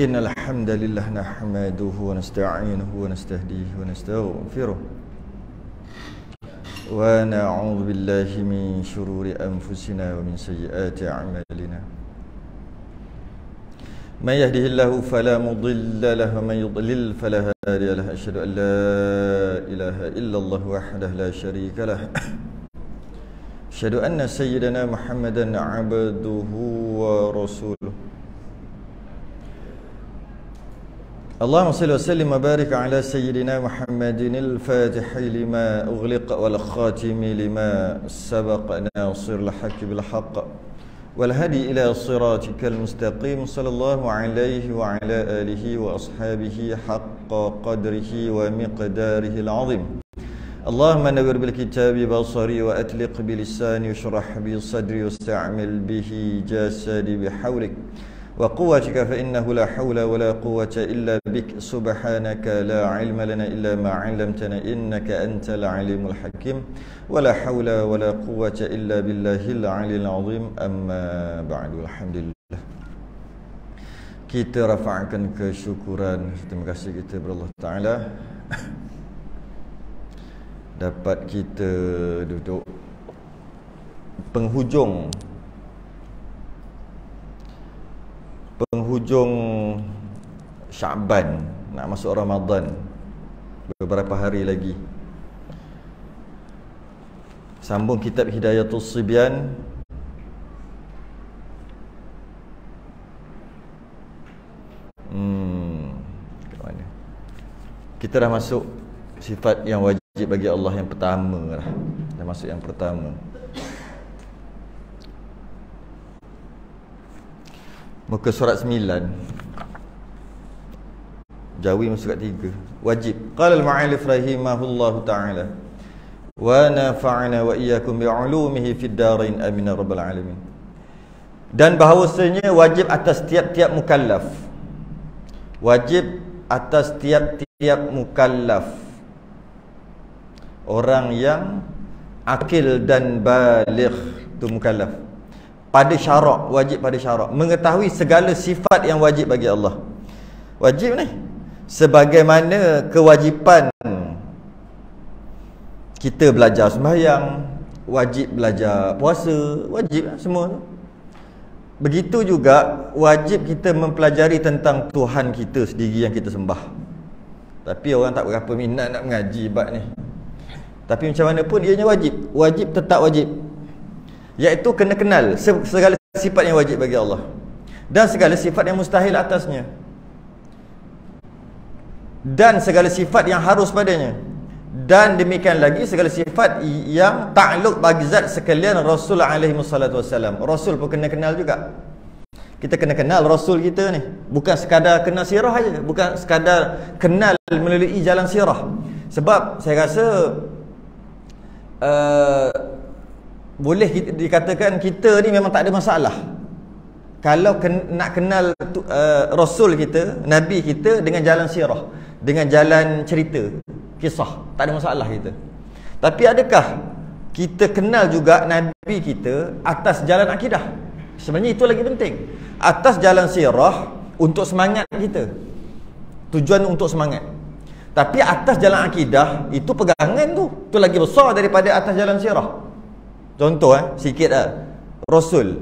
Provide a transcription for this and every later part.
إن الحمد لله نحمده ونستعينه ونستهديه ونستغفره. ونعوذ بالله من شرور أنفسنا ومن سيئات أعمالنا. من يهده الله فلا مضل له ومن يضلل فلا هادي له. أشهد أن لا إله إلا الله وحده لا شريك له. أشهد أن سيدنا محمدا عبده ورسوله. اللهم صل وسلم وبارك على سيدنا محمد الفاتح لما أغلق والخاتم لما سبق ناصر الحق بالحق والهدي إلى صراطك المستقيم صلى الله عليه وعلى آله وأصحابه حق قدره ومقداره العظيم. اللهم نور بالكتاب بصري وأتلق بلساني واشرح بي صدري واستعمل به جسدي بحولك. وقوتك فإنه لا حول ولا قوة إلا بك سبحانك لا علم لنا إلا ما علمتنا إنك أنت العليم الحكيم ولا حول ولا قوة إلا بالله العلي العظيم أما بعد الحمد لله kita rafa'kan kesyukuran terima kasih kita kepada Allah Taala dapat kita duduk penghujung penghujung Syaban nak masuk Ramadan. Beberapa hari lagi. Sambung kitab Hidayatul Sibyan. Hmm mana? Kita dah masuk sifat yang wajib bagi Allah yang pertama lah. Dah masuk yang pertama Muka surat 9 Jawi masuk kat 3 Wajib. Qala al-ma'alif rahimahullahu ta'ala. Wa nafa'ana wa iyakum bi'ulumihi fid darain amina rabbal alamin. Dan bahawasanya wajib atas tiap-tiap mukallaf. Wajib atas tiap-tiap mukallaf. Orang yang akil dan baligh tu mukallaf pada syarak wajib pada syarak. Mengetahui segala sifat yang wajib bagi Allah. Wajib ni. Sebagaimana kewajipan kita belajar sembahyang wajib belajar puasa wajib lah semua tu. Begitu juga wajib kita mempelajari tentang Tuhan kita sendiri yang kita sembah. Tapi orang tak berapa minat nak mengaji bab ni. Tapi macam mana pun ianya wajib. Wajib tetap wajib Iaitu kena kenal segala sifat yang wajib bagi Allah. Dan segala sifat yang mustahil atasnya. Dan segala sifat yang harus padanya. Dan demikian lagi segala sifat yang takluk bagi zat sekalian Rasul alaihi wasallam Rasul pun kena kenal juga. Kita kena kenal Rasul kita ni. Bukan sekadar kenal sirah aja, Bukan sekadar kenal melalui jalan sirah. Sebab saya rasa uh, boleh dikatakan kita ni memang tak ada masalah. Kalau ken, nak kenal uh, rasul kita nabi kita dengan jalan sirah dengan jalan cerita kisah tak ada masalah kita. Tapi adakah kita kenal juga nabi kita atas jalan akidah? Sebenarnya itu lagi penting. Atas jalan sirah untuk semangat kita. Tujuan untuk semangat. Tapi atas jalan akidah itu pegangan tu. Tu lagi besar daripada atas jalan sirah Contoh eh, sikit lah. Rasul.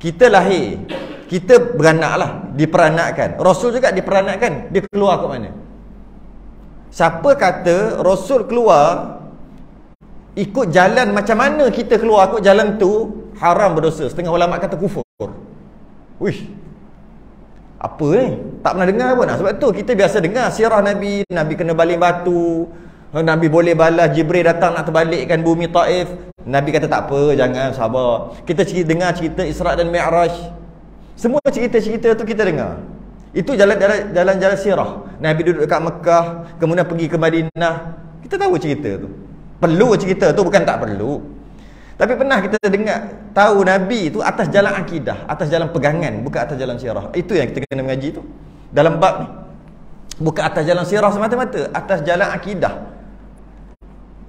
Kita lahir. Kita beranak lah. Diperanakkan. Rasul juga diperanakkan. Dia keluar ke mana? Siapa kata Rasul keluar ikut jalan macam mana kita keluar ikut jalan tu haram berdosa. Setengah ulama kata kufur. Wish. Apa eh? Tak pernah dengar pun. Nah, sebab tu kita biasa dengar sirah Nabi. Nabi kena baling batu. Nabi boleh balas Jibril datang nak terbalikkan bumi Taif. Nabi kata tak apa, jangan sabar. Kita cerita dengar cerita Isra dan Mi'raj. Semua cerita-cerita tu kita dengar. Itu jalan-jalan jalan-jalan sirah. Nabi duduk dekat Mekah, kemudian pergi ke Madinah. Kita tahu cerita tu. Perlu cerita tu bukan tak perlu. Tapi pernah kita dengar tahu Nabi itu atas jalan akidah, atas jalan pegangan, bukan atas jalan sirah. Itu yang kita kena mengaji tu. Dalam bab ni. Bukan atas jalan sirah semata-mata, atas jalan akidah.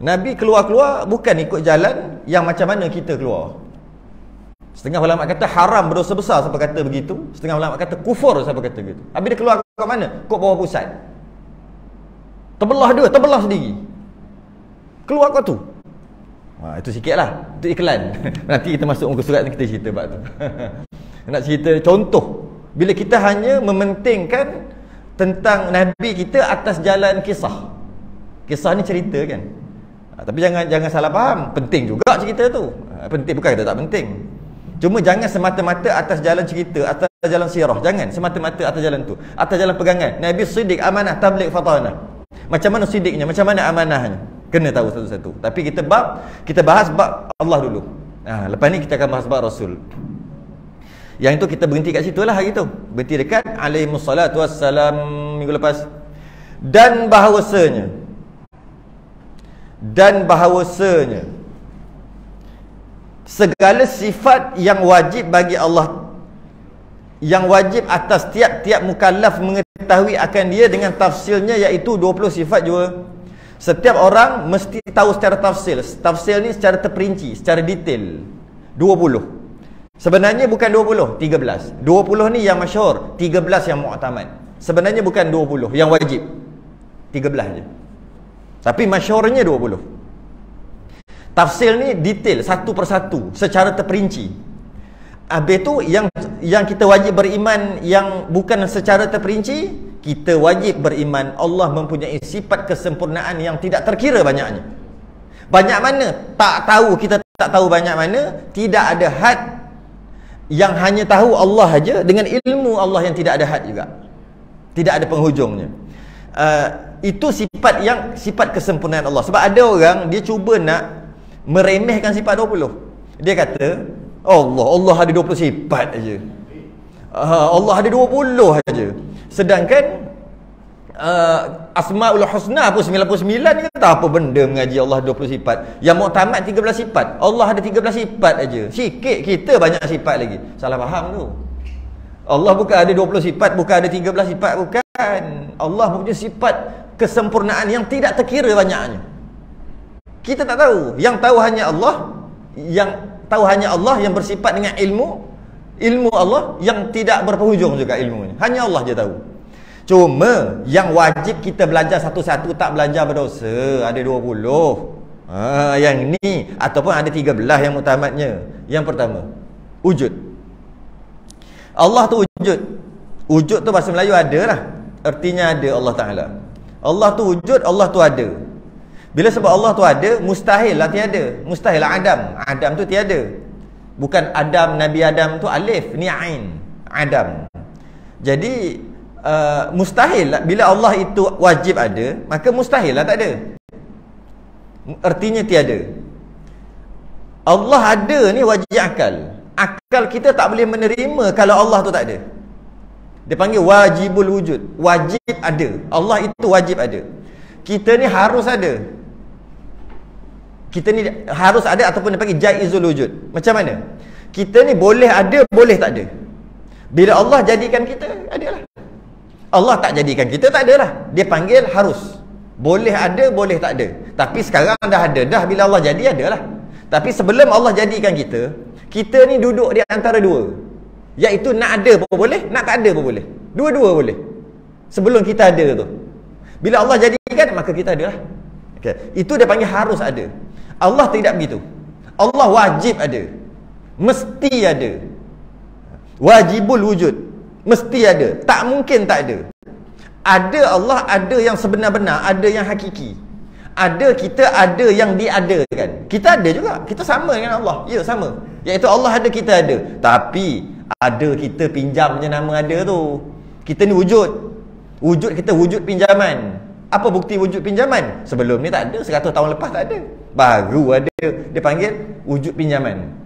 Nabi keluar-keluar bukan ikut jalan yang macam mana kita keluar. Setengah ulama kata haram berdosa besar siapa kata begitu, setengah ulama kata kufur siapa kata begitu. Habis dia keluar ke mana? Kok bawah pusat. Terbelah dua, terbelah sendiri. Keluar kau tu. Ha, itu sikit lah Itu iklan Nanti kita masuk muka surat Kita cerita bab tu Nak cerita contoh Bila kita hanya mementingkan Tentang Nabi kita Atas jalan kisah Kisah ni cerita kan ha, Tapi jangan jangan salah faham Penting juga cerita tu ha, Penting bukan kita tak penting Cuma jangan semata-mata atas jalan cerita Atas jalan sirah Jangan semata-mata atas jalan tu Atas jalan pegangan Nabi sidik amanah tablik fatana Macam mana sidiknya Macam mana amanahnya Kena tahu satu-satu. Tapi kita bab kita bahas bab Allah dulu. Ha, lepas ni kita akan bahas bab Rasul. Yang itu kita berhenti kat situ lah hari tu. Berhenti dekat alaihi wassalatu wassalam minggu lepas. Dan bahawasanya dan bahawasanya segala sifat yang wajib bagi Allah yang wajib atas tiap-tiap mukallaf mengetahui akan dia dengan tafsirnya iaitu 20 sifat juga Setiap orang mesti tahu secara tafsir. Tafsir ni secara terperinci, secara detail. 20. Sebenarnya bukan 20, 13. 20 ni yang masyhur, 13 yang mu'tamad. Sebenarnya bukan 20 yang wajib. 13 je. Tapi masyhurnya 20. Tafsir ni detail satu persatu secara terperinci. Habis tu yang yang kita wajib beriman yang bukan secara terperinci kita wajib beriman Allah mempunyai sifat kesempurnaan yang tidak terkira banyaknya banyak mana tak tahu kita tak tahu banyak mana tidak ada had yang hanya tahu Allah aja dengan ilmu Allah yang tidak ada had juga tidak ada penghujungnya uh, itu sifat yang sifat kesempurnaan Allah sebab ada orang dia cuba nak meremehkan sifat 20 dia kata Allah Allah ada 20 sifat aja uh, Allah ada 20 aja Sedangkan uh, Asmaul Husna pun 99 ni kata apa benda mengaji Allah 20 sifat. Yang muktamad 13 sifat. Allah ada 13 sifat aja. Sikit kita banyak sifat lagi. Salah faham tu. Allah bukan ada 20 sifat, bukan ada 13 sifat, bukan. Allah punya sifat kesempurnaan yang tidak terkira banyaknya. Kita tak tahu. Yang tahu hanya Allah, yang tahu hanya Allah yang bersifat dengan ilmu ilmu Allah yang tidak berpenghujung juga ilmunya. Hanya Allah je tahu. Cuma yang wajib kita belajar satu-satu tak belajar berdosa. Ada 20. Ha, yang ni ataupun ada 13 yang mutamatnya. Yang pertama, wujud. Allah tu wujud. Wujud tu bahasa Melayu ada lah. Artinya ada Allah Ta'ala. Allah tu wujud, Allah tu ada. Bila sebab Allah tu ada, mustahil lah tiada. Mustahil lah Adam. Adam tu tiada. Bukan Adam Nabi Adam tu alif ni ain Adam. Jadi uh, mustahil lah bila Allah itu wajib ada, maka mustahil lah tak ada. Artinya tiada. Allah ada ni wajib akal. Akal kita tak boleh menerima kalau Allah tu tak ada. Dia panggil wajibul wujud. Wajib ada. Allah itu wajib ada. Kita ni harus ada kita ni harus ada ataupun dia panggil jaizul wujud. Macam mana? Kita ni boleh ada, boleh tak ada. Bila Allah jadikan kita, adalah. Allah tak jadikan kita, tak adalah. Dia panggil harus. Boleh ada, boleh tak ada. Tapi sekarang dah ada. Dah bila Allah jadi, adalah. Tapi sebelum Allah jadikan kita, kita ni duduk di antara dua. Iaitu nak ada pun boleh, nak tak ada pun boleh. Dua-dua boleh. Sebelum kita ada tu. Bila Allah jadikan, maka kita adalah. Okay. Itu dia panggil harus ada. Allah tidak begitu. Allah wajib ada. Mesti ada. Wajibul wujud. Mesti ada. Tak mungkin tak ada. Ada Allah, ada yang sebenar-benar, ada yang hakiki. Ada kita, ada yang diadakan. Kita ada juga. Kita sama dengan Allah. Ya, sama. Iaitu Allah ada, kita ada. Tapi, ada kita pinjamnya nama ada tu. Kita ni wujud. Wujud kita wujud pinjaman. Apa bukti wujud pinjaman? Sebelum ni tak ada, 100 tahun lepas tak ada. Baru ada. Dia panggil wujud pinjaman.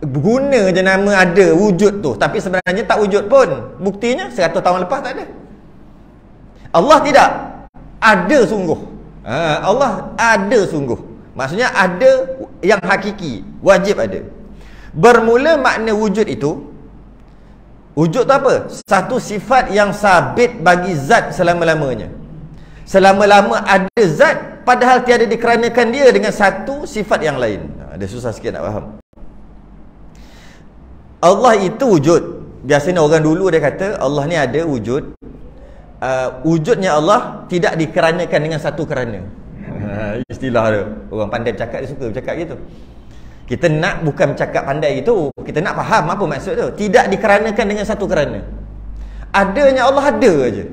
guna je nama ada wujud tu tapi sebenarnya tak wujud pun buktinya 100 tahun lepas tak ada Allah tidak ada sungguh ha, Allah ada sungguh maksudnya ada yang hakiki wajib ada bermula makna wujud itu wujud tu apa? Satu sifat yang sabit bagi zat selama-lamanya. Selama-lama ada zat padahal tiada dikeranakan dia dengan satu sifat yang lain. Ha, susah sikit nak faham. Allah itu wujud. Biasanya orang dulu dia kata Allah ni ada wujud. Uh, wujudnya Allah tidak dikeranakan dengan satu kerana. Ha, istilah dia. Orang pandai bercakap dia suka bercakap gitu kita nak bukan bercakap pandai gitu kita nak faham apa maksud tu tidak dikeranakan dengan satu kerana adanya Allah ada aja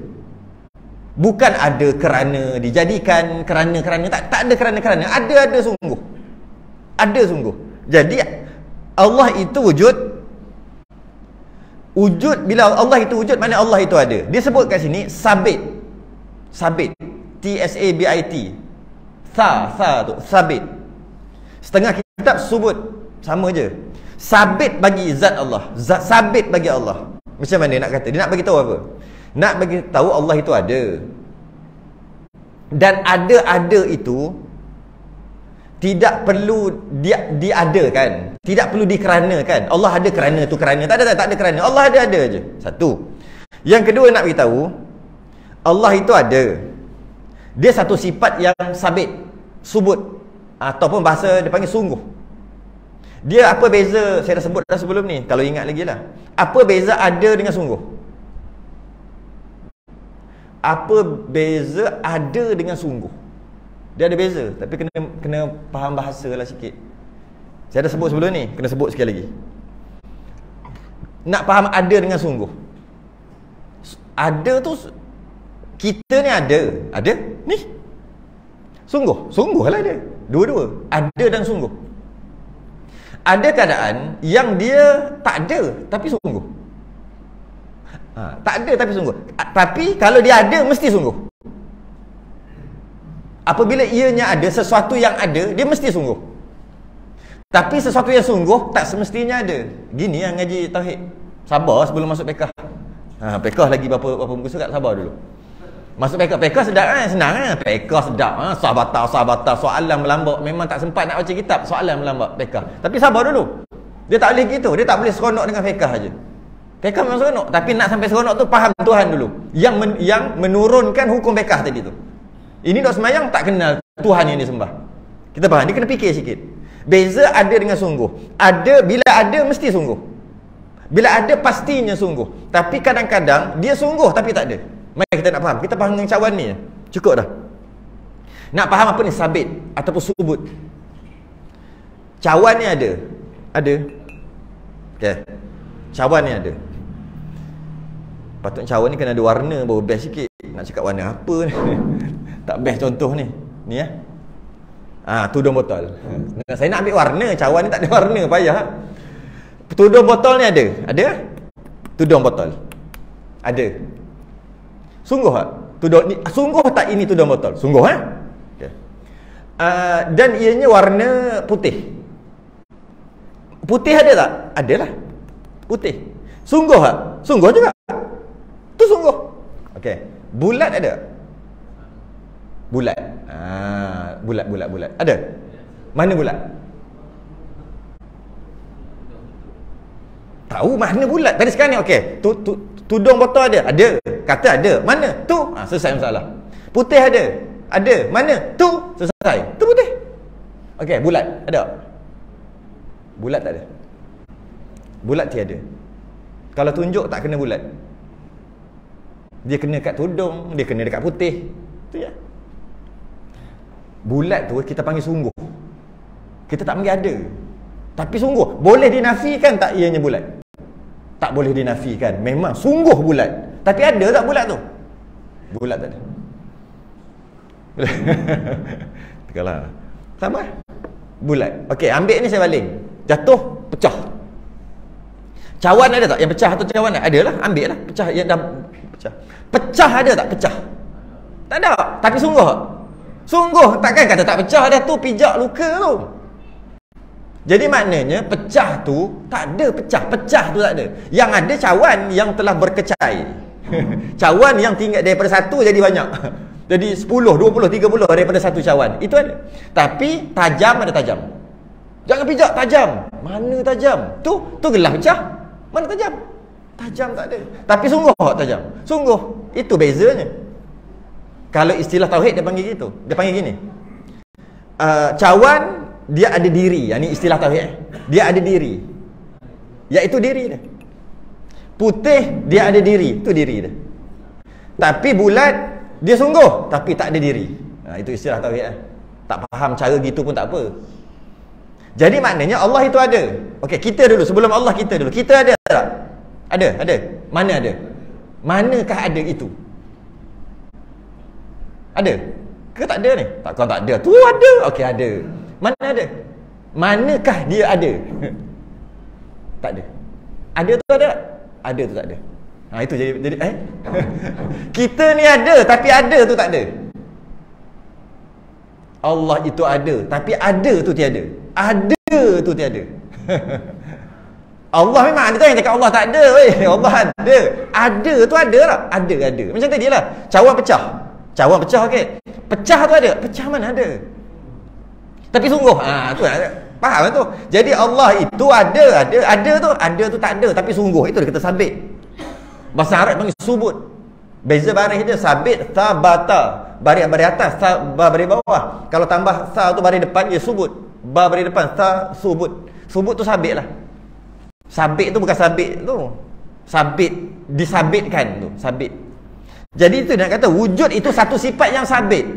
bukan ada kerana dijadikan kerana-kerana tak tak ada kerana-kerana ada ada sungguh ada sungguh jadi Allah itu wujud Wujud bila Allah itu wujud mana Allah itu ada. Dia sebut kat sini sabit. Sabit. T S A B I T. Sa sa tu sabit. Setengah kitab sebut sama je. Sabit bagi zat Allah. Zat sabit bagi Allah. Macam mana nak kata? Dia nak bagi tahu apa? Nak bagi tahu Allah itu ada. Dan ada-ada itu tidak perlu dia diadakan tidak perlu dikeranakan Allah ada kerana tu kerana tak ada tak, tak ada kerana Allah ada ada aja satu yang kedua nak beritahu Allah itu ada dia satu sifat yang sabit subut ataupun bahasa dia panggil sungguh dia apa beza saya dah sebut dah sebelum ni kalau ingat lagi lah apa beza ada dengan sungguh apa beza ada dengan sungguh dia ada beza tapi kena kena faham bahasa lah sikit. Saya dah sebut sebelum ni, kena sebut sekali lagi. Nak faham ada dengan sungguh. Ada tu kita ni ada, ada ni. Sungguh, sungguh lah dia. Dua-dua, ada dan sungguh. Ada keadaan yang dia tak ada tapi sungguh. Ha, tak ada tapi sungguh. Tapi kalau dia ada mesti sungguh. Apabila ianya ada sesuatu yang ada, dia mesti sungguh. Tapi sesuatu yang sungguh tak semestinya ada. Gini yang ngaji tauhid. Sabar sebelum masuk pekah. Ha, pekah lagi berapa berapa muka surat sabar dulu. Masuk pekah, pekah sedap kan? Senang kan? Pekah sedap. Ha? Sahabatah, sahabatah, soalan melambak. Memang tak sempat nak baca kitab, soalan melambak pekah. Tapi sabar dulu. Dia tak boleh gitu. Dia tak boleh seronok dengan pekah aja. Pekah memang seronok. Tapi nak sampai seronok tu faham Tuhan dulu. Yang men, yang menurunkan hukum pekah tadi tu. Ini dok semayang tak kenal Tuhan yang dia sembah. Kita faham, dia kena fikir sikit. Beza ada dengan sungguh. Ada bila ada mesti sungguh. Bila ada pastinya sungguh. Tapi kadang-kadang dia sungguh tapi tak ada. Mari kita nak faham. Kita faham dengan cawan ni. Cukup dah. Nak faham apa ni sabit ataupun subut. Cawan ni ada. Ada. Okey. Cawan ni ada. Patut cawan ni kena ada warna baru best sikit. Nak cakap warna apa ni? Tak best contoh ni. Ni ya. Ah, ha, tudung botol. Hmm. Saya nak ambil warna, cawan ni tak ada warna, payah. Tudung botol ni ada? Ada? Tudung botol. Ada. Sungguh tak? Tudung ni sungguh tak ini tudung botol? Sungguh ha? Okay. Uh, dan ianya warna putih. Putih ada tak? Ada lah. Putih. Sungguh tak? Sungguh juga. Tu sungguh. Okey. Bulat ada? Bulat. Ha, bulat bulat bulat. Ada? Mana bulat? Tahu mana bulat? Tadi sekarang ni okey. Tu, tu, tudung botol ada? Ada. Kata ada. Mana? Tu. Ha, selesai masalah. Putih ada? Ada. Mana? Tu. Selesai. Tu putih. Okey, bulat. Ada? Bulat tak ada. Bulat tiada. Kalau tunjuk tak kena bulat. Dia kena kat tudung, dia kena dekat putih. Tu ya bulat tu kita panggil sungguh kita tak panggil ada tapi sungguh boleh dinafikan tak ianya bulat tak boleh dinafikan. Memang sungguh bulat. Tapi ada tak bulat tu? Bulat tak ada. Tekalah Sama Bulat. Okey ambil ni saya baling. Jatuh Pecah. Cawan ada tak? Yang pecah atau cawan ada? Ada lah. Ambil lah. Pecah yang dah Pecah. Pecah ada tak? Pecah? Tak ada. Tapi sungguh. Sungguh. Takkan kata tak pecah dah tu pijak luka tu. Jadi maknanya pecah tu tak ada pecah, pecah tu tak ada. Yang ada cawan yang telah berkecai. cawan yang tinggal daripada satu jadi banyak. jadi 10, 20, 30 daripada satu cawan. Itu ada. Tapi tajam ada tajam. Jangan pijak tajam. Mana tajam? Tu, tu gelas pecah. Mana tajam? Tajam tak ada. Tapi sungguh tajam. Sungguh. Itu bezanya. Kalau istilah tauhid dia panggil gitu. Dia panggil gini. Uh, cawan dia ada diri. Ini istilah tauhid. Eh. Dia ada diri. Iaitu diri dia. Putih dia ada diri. Itu diri dia. Tapi bulat dia sungguh tapi tak ada diri. Ha, itu istilah tauhid. Eh. Tak faham cara gitu pun tak apa. Jadi maknanya Allah itu ada. Okey, kita dulu sebelum Allah kita dulu. Kita ada tak? Ada, ada. Mana ada? Manakah ada itu? Ada? Ke tak ada ni? Tak kau tak ada. Tu ada. Okey, ada. Mana ada? Manakah dia ada? tak ada. Ada tu ada? Ada tu tak ada. Ha itu jadi jadi eh. Kita ni ada tapi ada tu tak ada. Allah itu ada tapi ada tu tiada. Ada tu tiada. Allah memang ada yang cakap Allah tak ada weh. Allah ada. Ada tu ada lah. Ada ada. Macam tadi lah. Cawan pecah. Cawan pecah okey. Pecah tu ada. Pecah mana ada? Tapi sungguh. Ha tu ada. Faham tu? Jadi Allah itu ada, ada, ada tu, ada tu tak ada tapi sungguh. Itu dia kata sabit. Bahasa Arab panggil subut. Beza baris dia sabit tabata. Baris baris atas, ta baris bawah. Kalau tambah sa tu baris depan dia subut. Ba baris depan sa subut. Subut tu sabit lah. Sabit tu bukan sabit tu. Sabit disabitkan tu, sabit. Jadi itu nak kata wujud itu satu sifat yang sabit.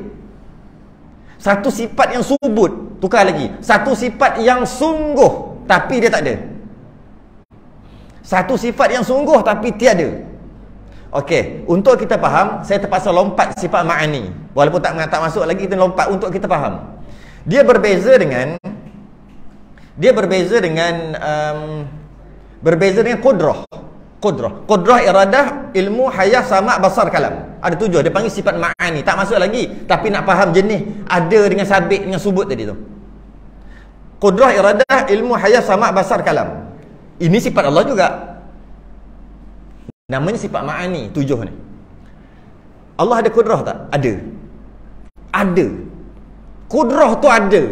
Satu sifat yang subut, tukar lagi. Satu sifat yang sungguh tapi dia tak ada. Satu sifat yang sungguh tapi tiada. Okey, untuk kita faham, saya terpaksa lompat sifat ma'ani. Walaupun tak tak masuk lagi kita lompat untuk kita faham. Dia berbeza dengan dia berbeza dengan um, berbeza dengan qudrah. Qudrah. Qudrah iradah, ilmu, hayah, sama, basar, kalam. Ada tujuh. Dia panggil sifat ma'ani. Tak masuk lagi. Tapi nak faham jenis ada dengan sabit dengan subut tadi tu. Qudrah iradah, ilmu, hayah, sama, basar, kalam. Ini sifat Allah juga. Namanya sifat ma'ani, tujuh ni. Allah ada kudrah tak? Ada. Ada. Kudrah tu ada.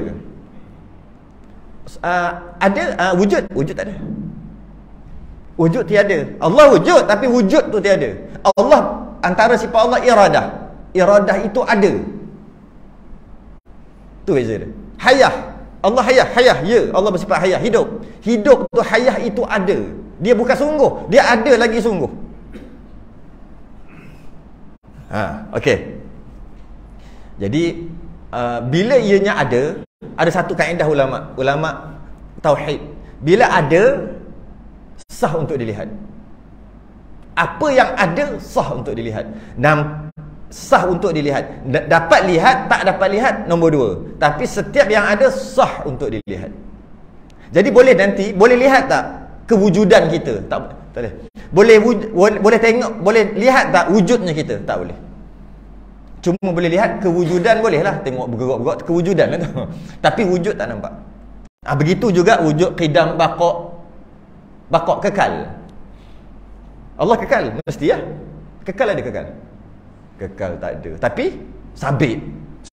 Uh, ada uh, wujud? Wujud tak ada. Wujud tiada. Allah wujud tapi wujud tu tiada. Allah antara sifat Allah iradah. Iradah itu ada. Tu beza dia. Hayah. Allah hayah, hayah. Ya, Allah bersifat hayah, hidup. Hidup tu hayah itu ada. Dia bukan sungguh, dia ada lagi sungguh. Ha, okey. Jadi uh, bila ianya ada, ada satu kaedah ulama, ulama tauhid. Bila ada sah untuk dilihat. Apa yang ada sah untuk dilihat. Nam sah untuk dilihat. D- dapat lihat, tak dapat lihat nombor dua. Tapi setiap yang ada sah untuk dilihat. Jadi boleh nanti boleh lihat tak kewujudan kita? Tak tak boleh. Boleh boleh tengok, boleh lihat tak wujudnya kita? Tak boleh. Cuma boleh lihat kewujudan boleh lah. Tengok bergerak-gerak kewujudan lah tu. Tapi wujud tak nampak. Ha, begitu juga wujud qidam bakok. Bakok kekal. Allah kekal. Mesti ya. Kekal ada kekal. Kekal tak ada. Tapi sabit.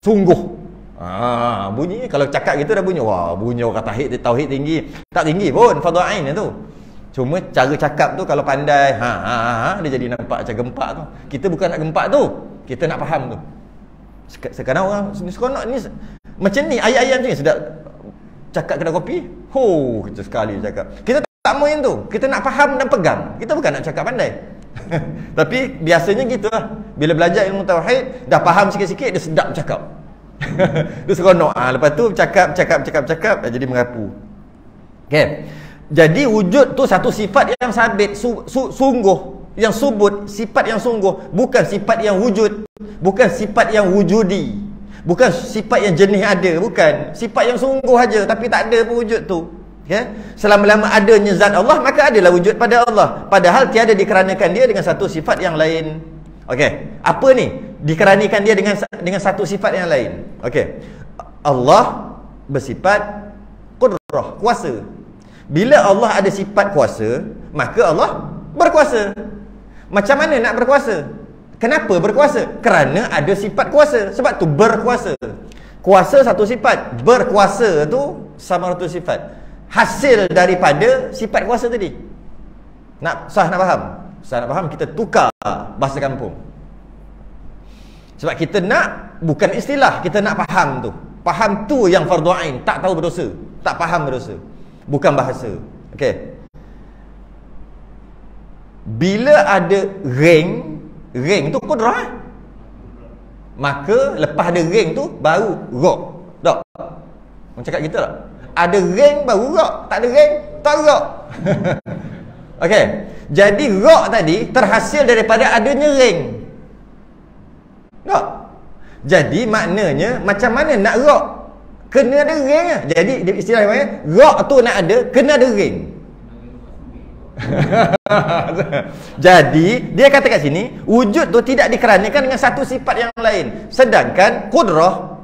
Sungguh. Ah, bunyi kalau cakap gitu dah bunyi. Wah, bunyi orang tauhid tauhid tinggi. Tak tinggi pun fardhu ain tu. Cuma cara cakap tu kalau pandai, ha, ha, ha, ha dia jadi nampak macam gempak tu. Kita bukan nak gempak tu. Kita nak faham tu. Sekarang orang ni seronok ni macam ni ayat-ayat macam ni sedap cakap kedai kopi. Ho, kita sekali cakap. Kita tak mau yang tu. Kita nak faham dan pegang. Kita bukan nak cakap pandai. Tapi biasanya gitu lah. Bila belajar ilmu tauhid, dah faham sikit-sikit dia sedap cakap. dia seronok. Ha, lepas tu cakap, cakap, cakap, cakap, jadi mengapu. Okay. Jadi wujud tu satu sifat yang sabit su, su, sungguh yang subut sifat yang sungguh bukan sifat yang wujud bukan sifat yang wujudi bukan sifat yang jenis ada bukan sifat yang sungguh aja tapi tak ada pun wujud tu ya selama-lama adanya zat Allah maka adalah wujud pada Allah padahal tiada dikeranakan dia dengan satu sifat yang lain okey apa ni dikeranakan dia dengan dengan satu sifat yang lain okey Allah bersifat Qudrah, kuasa. Bila Allah ada sifat kuasa, maka Allah berkuasa. Macam mana nak berkuasa? Kenapa berkuasa? Kerana ada sifat kuasa. Sebab tu berkuasa. Kuasa satu sifat, berkuasa tu sama satu sifat. Hasil daripada sifat kuasa tadi. Nak sah nak faham? Sah nak faham kita tukar bahasa kampung. Sebab kita nak bukan istilah, kita nak faham tu. Faham tu yang fardu ain, tak tahu berdosa, tak faham berdosa. Bukan bahasa. Okey. Bila ada ring, ring tu kudrah. Eh? Maka lepas ada ring tu baru rock. Tak? Orang cakap gitu tak? Ada ring baru rock, tak ada ring tak rock. Okey. Jadi rock tadi terhasil daripada adanya ring. Tak? Jadi maknanya macam mana nak rock? Kena ada ring lah. Jadi istilah yang rock tu nak ada, kena ada ring. Jadi dia kata kat sini wujud tu tidak dikeranakan dengan satu sifat yang lain. Sedangkan kudrah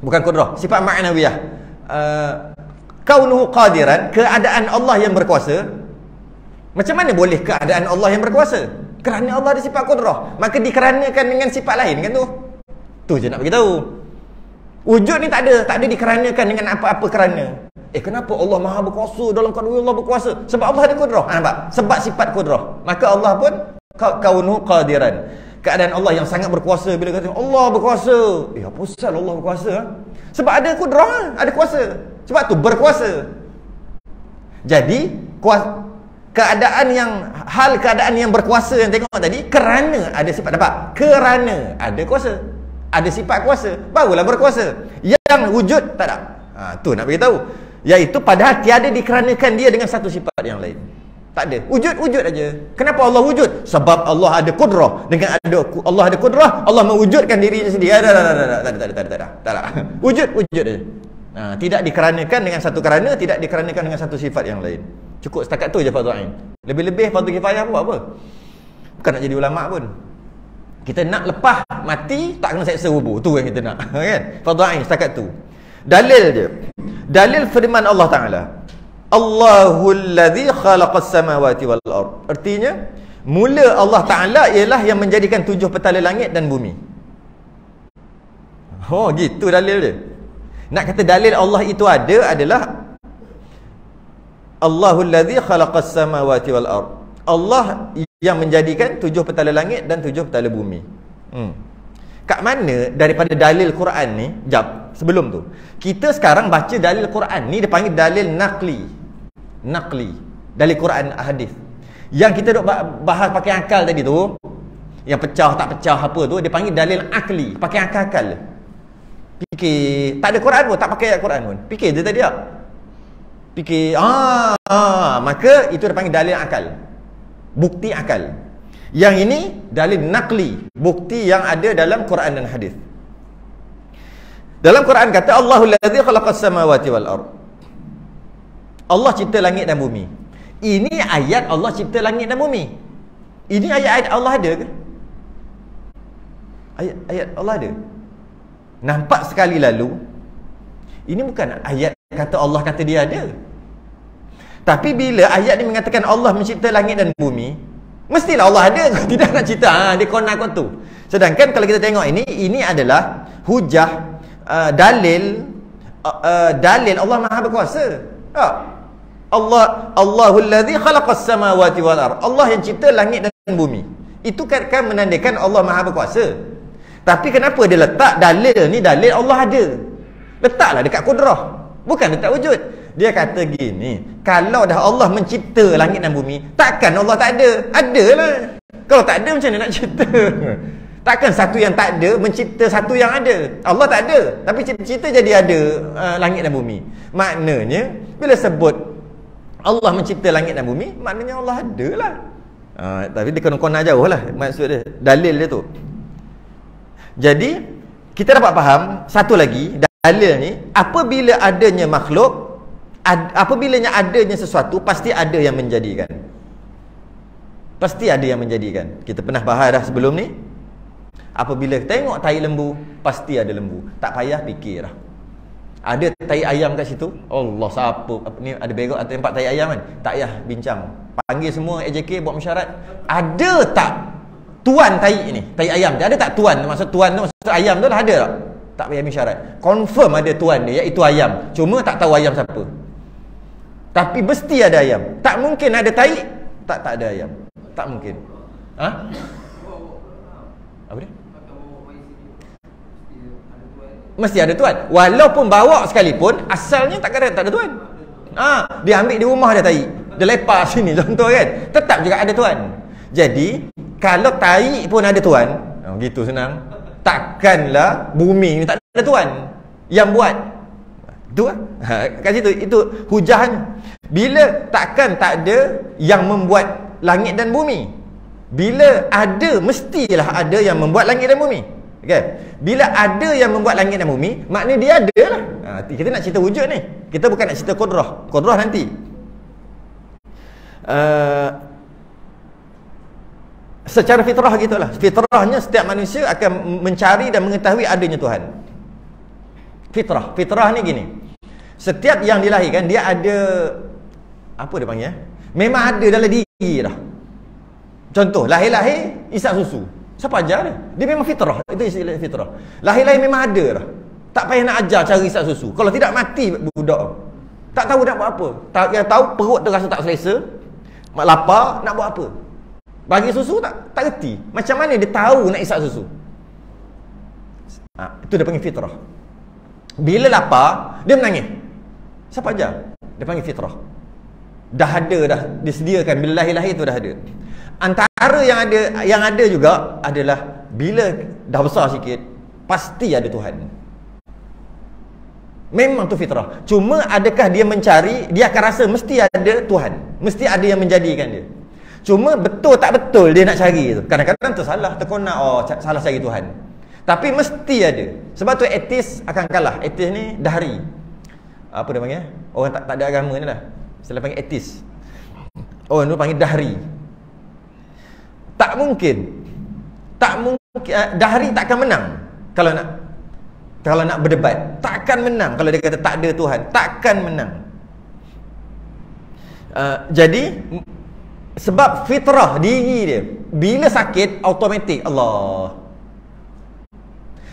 bukan kudrah, sifat ma'nawiyah. Uh, kaunuhu qadiran, keadaan Allah yang berkuasa. Macam mana boleh keadaan Allah yang berkuasa? Kerana Allah ada sifat kudrah Maka dikeranakan dengan sifat lain kan tu? Tu je nak beritahu. Wujud ni tak ada. Tak ada dikeranakan dengan apa-apa kerana. Eh kenapa Allah maha berkuasa? Dalam kandungan Allah berkuasa. Sebab Allah ada kudrah ha, nampak? Sebab sifat kudrah Maka Allah pun Kaunuh qadiran. Keadaan Allah yang sangat berkuasa. Bila kata Allah berkuasa. Eh apa pasal Allah berkuasa ha? Sebab ada kudrah Ada kuasa. Sebab tu berkuasa. Jadi kuasa keadaan yang hal keadaan yang berkuasa yang tengok tadi kerana ada sifat apa kerana ada kuasa. Ada sifat kuasa barulah berkuasa. Yang wujud tak ada. Ha, tu nak beritahu. Iaitu padahal tiada dikeranakan dia dengan satu sifat yang lain tak ada wujud wujud aja kenapa Allah wujud sebab Allah ada kudrah dengan ada Allah ada kudrah Allah mewujudkan dirinya sendiri ada ada ada ada tak ada tak ada wujud wujud aja ha, tidak dikeranakan dengan satu kerana tidak dikeranakan dengan satu sifat yang lain Cukup setakat tu je fardu ain. Lebih-lebih fardu kifayah buat apa? Bukan nak jadi ulama pun. Kita nak lepas mati tak kena seksa wubu. Tu yang kita nak. kan? Fardu ain setakat tu. Dalil je. Dalil firman Allah Taala. Allahul ladzi khalaqas samawati wal ard. Artinya mula Allah Taala ialah yang menjadikan tujuh petala langit dan bumi. Oh gitu dalil dia. Nak kata dalil Allah itu ada adalah Allahul ladzi khalaqas samawati wal ard. Allah yang menjadikan tujuh petala langit dan tujuh petala bumi. Hmm. Kat mana daripada dalil Quran ni? Jap, sebelum tu. Kita sekarang baca dalil Quran ni dia panggil dalil naqli. Naqli. Dalil Quran hadis. Yang kita duk bahas pakai akal tadi tu, yang pecah tak pecah apa tu, dia panggil dalil akli, pakai akal-akal. Fikir, tak ada Quran pun, tak pakai Quran pun. Fikir je tadi tak? fikir ah, ah maka itu dipanggil dalil akal bukti akal yang ini dalil nakli bukti yang ada dalam Quran dan hadis dalam Quran kata Allahul ladzi khalaqas samawati wal ard Allah cipta langit dan bumi ini ayat Allah cipta langit dan bumi ini ayat-ayat Allah ada ke ayat ayat Allah ada nampak sekali lalu ini bukan ayat kata Allah kata dia ada. Tapi bila ayat ni mengatakan Allah mencipta langit dan bumi, mestilah Allah ada. Tidak nak cerita ha, dia konak kot tu. Sedangkan kalau kita tengok ini, ini adalah hujah uh, dalil uh, uh, dalil Allah Maha berkuasa. Ha. Allah Allahul ladzi khalaqas samawati wal ard. Allah yang cipta langit dan bumi. Itu kan, kan menandakan Allah Maha berkuasa. Tapi kenapa dia letak dalil ni dalil Allah ada? Letaklah dekat kudrah. Bukan letak wujud. Dia kata gini, kalau dah Allah mencipta langit dan bumi, takkan Allah tak ada? Adalah. Kalau tak ada macam mana nak cipta? Takkan satu yang tak ada mencipta satu yang ada. Allah tak ada, tapi cipta jadi ada uh, langit dan bumi. Maknanya bila sebut Allah mencipta langit dan bumi, maknanya Allah ada lah. Uh, tapi dia kena kona jauh lah maksud dia. Dalil dia tu. Jadi kita dapat faham satu lagi dalil ni apabila adanya makhluk ad, apabila adanya sesuatu pasti ada yang menjadikan pasti ada yang menjadikan kita pernah bahas dah sebelum ni apabila tengok tai lembu pasti ada lembu tak payah fikir lah Ada tai ayam kat situ. Allah siapa ni ada berak atau tempat tai ayam kan? Tak payah bincang. Panggil semua AJK buat mesyuarat. Ada tak tuan tai ni? Tai ayam. Ada tak tuan? Maksud tuan tu maksud ayam tu lah ada tak? Tak payah mesyuarat. Confirm ada tuan dia iaitu ayam. Cuma tak tahu ayam siapa. Tapi mesti ada ayam. Tak mungkin ada tai tak tak ada ayam. Tak mungkin. Ha? Apa dia? Mesti ada tuan. Walaupun bawa sekalipun asalnya tak ada tak ada tuan. Ha, dia ambil di rumah dia tai. Dia lepas sini contoh kan. Tetap juga ada tuan. Jadi kalau tai pun ada tuan oh, gitu senang. Takkanlah bumi ni tak ada tuan yang buat. Itu kan ha, kat situ itu hujahannya bila takkan tak ada yang membuat langit dan bumi? Bila ada mestilah ada yang membuat langit dan bumi Okay. Bila ada yang membuat langit dan bumi, maknanya dia ada lah. Ha, kita nak cerita wujud ni. Kita bukan nak cerita kodrah. Kodrah nanti. Uh, secara fitrah gitulah. Fitrahnya setiap manusia akan mencari dan mengetahui adanya Tuhan. Fitrah. Fitrah ni gini. Setiap yang dilahirkan, dia ada... Apa dia panggil? Eh? Memang ada dalam diri dah. Contoh, lahir-lahir, isap susu. Siapa ajar dia? Dia memang fitrah. Itu istilah fitrah. Lahir-lahir memang ada dah. Tak payah nak ajar cara isap susu. Kalau tidak mati budak. Tak tahu nak buat apa. Tak yang tahu perut terasa tak selesa. Mak lapar nak buat apa? Bagi susu tak tak reti. Macam mana dia tahu nak isap susu? Ha, itu dia panggil fitrah. Bila lapar, dia menangis. Siapa ajar? Dia panggil fitrah. Dah ada dah disediakan bila lahir-lahir tu dah ada. Antara yang ada yang ada juga adalah bila dah besar sikit pasti ada Tuhan. Memang tu fitrah. Cuma adakah dia mencari, dia akan rasa mesti ada Tuhan. Mesti ada yang menjadikan dia. Cuma betul tak betul dia nak cari tu. Kadang-kadang tu salah, terkonak oh salah cari Tuhan. Tapi mesti ada. Sebab tu etis akan kalah. Etis ni dahari. Apa dia panggil? Orang tak, tak ada agama ni lah. Setelah panggil etis. Orang tu panggil dahari. Tak mungkin. Tak mungkin uh, Dahri takkan menang kalau nak kalau nak berdebat. Takkan menang kalau dia kata tak ada Tuhan. Takkan menang. Uh, jadi sebab fitrah diri dia bila sakit automatik Allah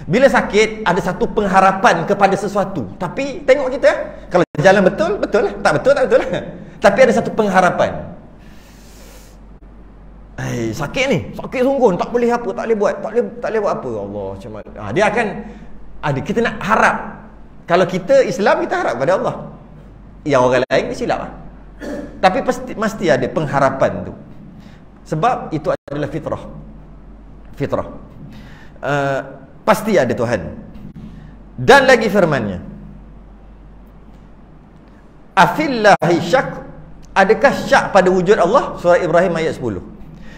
bila sakit ada satu pengharapan kepada sesuatu tapi tengok kita kalau jalan betul betul lah tak betul tak betul lah tapi ada satu pengharapan Eh, sakit ni. Sakit sungguh. Tak boleh apa. Tak boleh buat. Tak boleh, tak boleh buat apa. Allah macam mana. Ha, dia akan. Ada. Kita nak harap. Kalau kita Islam, kita harap pada Allah. Yang orang lain, dia silap lah. Tapi pasti, mesti ada pengharapan tu. Sebab itu adalah fitrah. Fitrah. Uh, pasti ada Tuhan. Dan lagi firmannya. Afillahi syak. Adakah syak pada wujud Allah? Surah Ibrahim ayat 10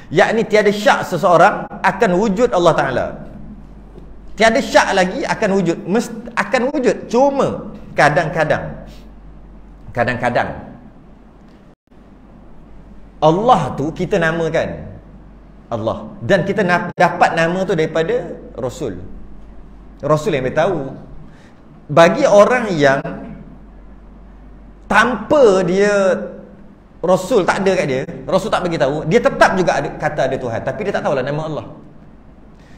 yakni tiada syak seseorang akan wujud Allah Taala. Tiada syak lagi akan wujud. Mest, akan wujud. Cuma kadang-kadang. Kadang-kadang. Allah tu kita namakan. Allah. Dan kita dapat nama tu daripada Rasul. Rasul yang beritahu. Bagi orang yang tanpa dia Rasul tak ada kat dia Rasul tak bagi tahu Dia tetap juga ada, kata ada Tuhan Tapi dia tak tahulah nama Allah.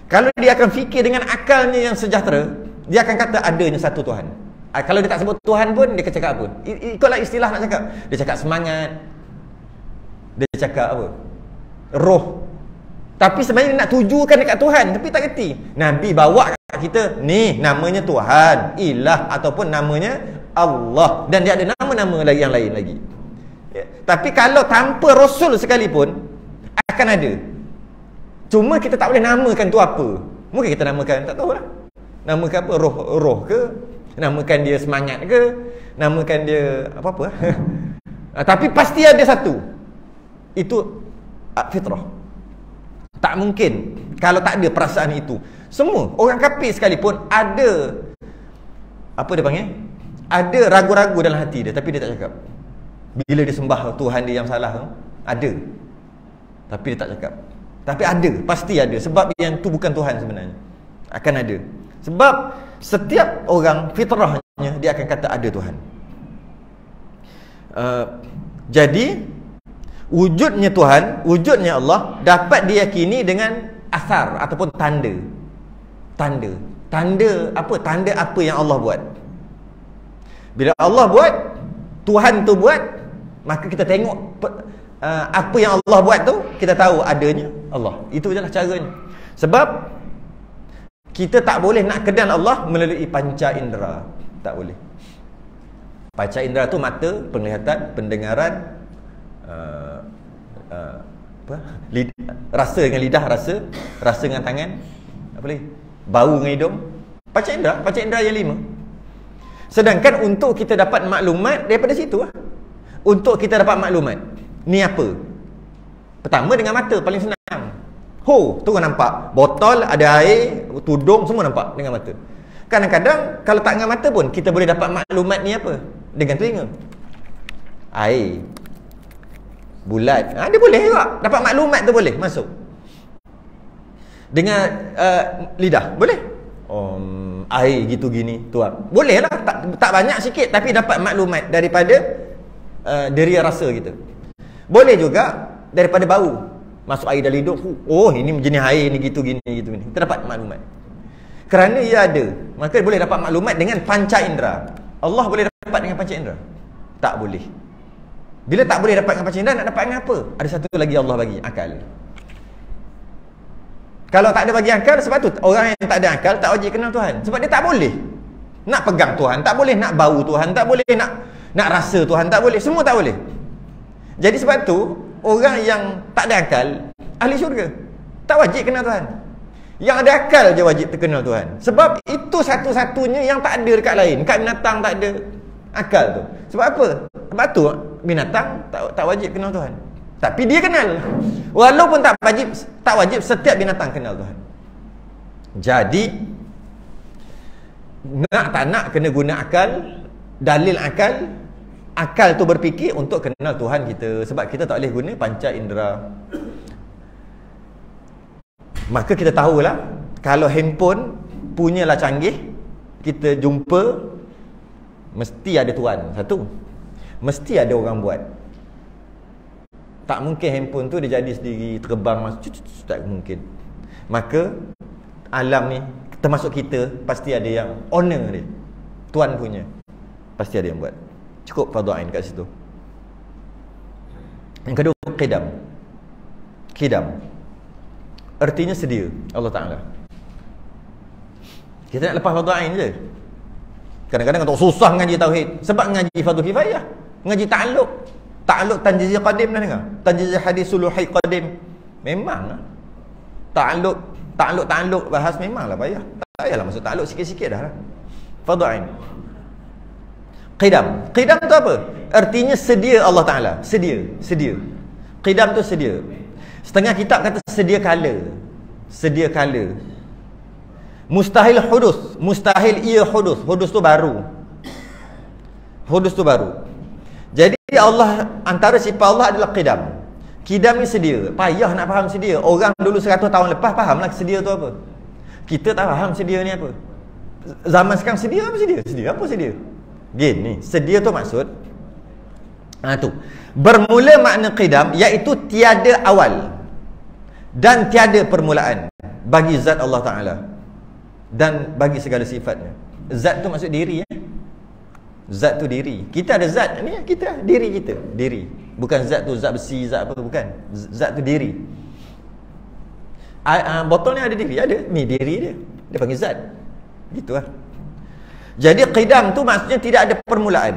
Kalau dia akan fikir dengan akalnya yang sejahtera Dia akan kata adanya satu Tuhan. Ah, Kalau dia tak sebut Tuhan pun Dia akan cakap apa? Ikutlah istilah nak cakap. Dia cakap semangat. Dia cakap apa? Roh. Tapi sebenarnya dia nak tujukan dekat Tuhan Tapi tak kerti Nabi bawa kat kita Ni namanya Tuhan Ilah ataupun namanya Allah. Dan dia ada nama-nama lagi yang lain lagi Ya. Tapi kalau tanpa Rasul sekalipun akan ada. Cuma kita tak boleh namakan tu apa. Mungkin kita namakan tak tahu lah. Namakan apa roh roh ke? Namakan dia semangat ke? Namakan dia apa-apa. Ah, tapi pasti ada satu. Itu uh, fitrah. Tak mungkin kalau tak ada perasaan itu. Semua orang kafir sekalipun ada apa dia panggil? Ada ragu-ragu dalam hati dia tapi dia tak cakap. Bila dia sembah Tuhan dia yang salah tu Ada Tapi dia tak cakap Tapi ada Pasti ada Sebab yang tu bukan Tuhan sebenarnya Akan ada Sebab Setiap orang fitrahnya dia akan kata ada Tuhan. Uh, jadi wujudnya Tuhan, wujudnya Allah dapat diyakini dengan asar ataupun tanda. Tanda. Tanda apa? Tanda apa yang Allah buat. Bila Allah buat, Tuhan tu buat, maka kita tengok uh, apa yang Allah buat tu, kita tahu adanya Allah. Itu je lah caranya. Sebab kita tak boleh nak kenal Allah melalui panca indera. Tak boleh. Panca indera tu mata, penglihatan, pendengaran, uh, uh, apa? Lid, rasa dengan lidah rasa, rasa dengan tangan, apa lagi? Bau dengan hidung. Panca indera, panca indera yang lima. Sedangkan untuk kita dapat maklumat daripada situ lah. Untuk kita dapat maklumat. Ni apa? Pertama dengan mata paling senang. Ho, tu kan nampak. Botol, ada air, tudung semua nampak dengan mata. Kadang-kadang kalau tak dengan mata pun kita boleh dapat maklumat ni apa? Dengan telinga. Air. Bulat. Ha, dia boleh juga. Dapat maklumat tu boleh masuk. Dengan uh, lidah. Boleh? Um, air gitu gini tuan. Boleh lah tak, tak banyak sikit tapi dapat maklumat daripada uh, deria rasa kita. Boleh juga daripada bau. Masuk air dalam hidung. Oh ini jenis air ni gitu gini gitu gini. Kita dapat maklumat. Kerana ia ada, maka boleh dapat maklumat dengan panca indera. Allah boleh dapat dengan panca indera? Tak boleh. Bila tak boleh dapat dengan panca indera nak dapat dengan apa? Ada satu lagi Allah bagi akal. Kalau tak ada bagi akal sebab tu orang yang tak ada akal tak wajib kenal Tuhan. Sebab dia tak boleh nak pegang Tuhan, tak boleh nak bau Tuhan, tak boleh nak nak rasa Tuhan, tak boleh, semua tak boleh. Jadi sebab tu orang yang tak ada akal ahli syurga. Tak wajib kenal Tuhan. Yang ada akal je wajib terkenal Tuhan. Sebab itu satu-satunya yang tak ada dekat lain. Dekat binatang tak ada akal tu. Sebab apa? Sebab tu binatang tak tak wajib kenal Tuhan. Tapi dia kenal. Walaupun tak wajib tak wajib setiap binatang kenal Tuhan. Jadi nak tak nak kena guna akal, dalil akal, akal tu berfikir untuk kenal Tuhan kita. Sebab kita tak boleh guna panca indera. Maka kita tahulah kalau handphone punyalah canggih, kita jumpa mesti ada tuan satu. Mesti ada orang buat. Tak mungkin handphone tu dia jadi sendiri terbang tak mungkin. Maka alam ni termasuk kita pasti ada yang owner dia. Tuan punya pasti ada yang buat cukup fardu ain kat situ yang kedua qidam qidam artinya sedia Allah Taala kita nak lepas fardu ain je kadang-kadang kata susah ngaji tauhid sebab ngaji fardu kifayah ngaji ta'alluq Ta'aluk Tanjizi Qadim dah dengar? Tanjizi Hadis Suluhi Qadim. Memang lah. Ta'aluk, ta'aluk, ta'aluk bahas memanglah payah. Tak payahlah masuk ta'aluk sikit-sikit dah lah. Fadu'ain. Qidam. Qidam tu apa? Artinya sedia Allah Ta'ala. Sedia. Sedia. Qidam tu sedia. Setengah kitab kata sedia kala. Sedia kala. Mustahil hudus. Mustahil ia hudus. Hudus tu baru. Hudus tu baru. Jadi Allah antara sifat Allah adalah qidam. Qidam ni sedia. Payah nak faham sedia. Orang dulu 100 tahun lepas fahamlah sedia tu apa. Kita tak faham sedia ni apa. Zaman sekarang sedia apa sedia? Sedia apa sedia? Gini, sedia tu maksud Ha tu. Bermula makna qidam iaitu tiada awal dan tiada permulaan bagi zat Allah Taala dan bagi segala sifatnya. Zat tu maksud diri eh. Zat tu diri. Kita ada zat ni kita diri kita, diri. Bukan zat tu zat besi, zat apa bukan. Zat tu diri. Botol ni ada diri, ada. Ni diri dia. Dia panggil zat. Gitulah. Jadi qidam tu maksudnya tidak ada permulaan.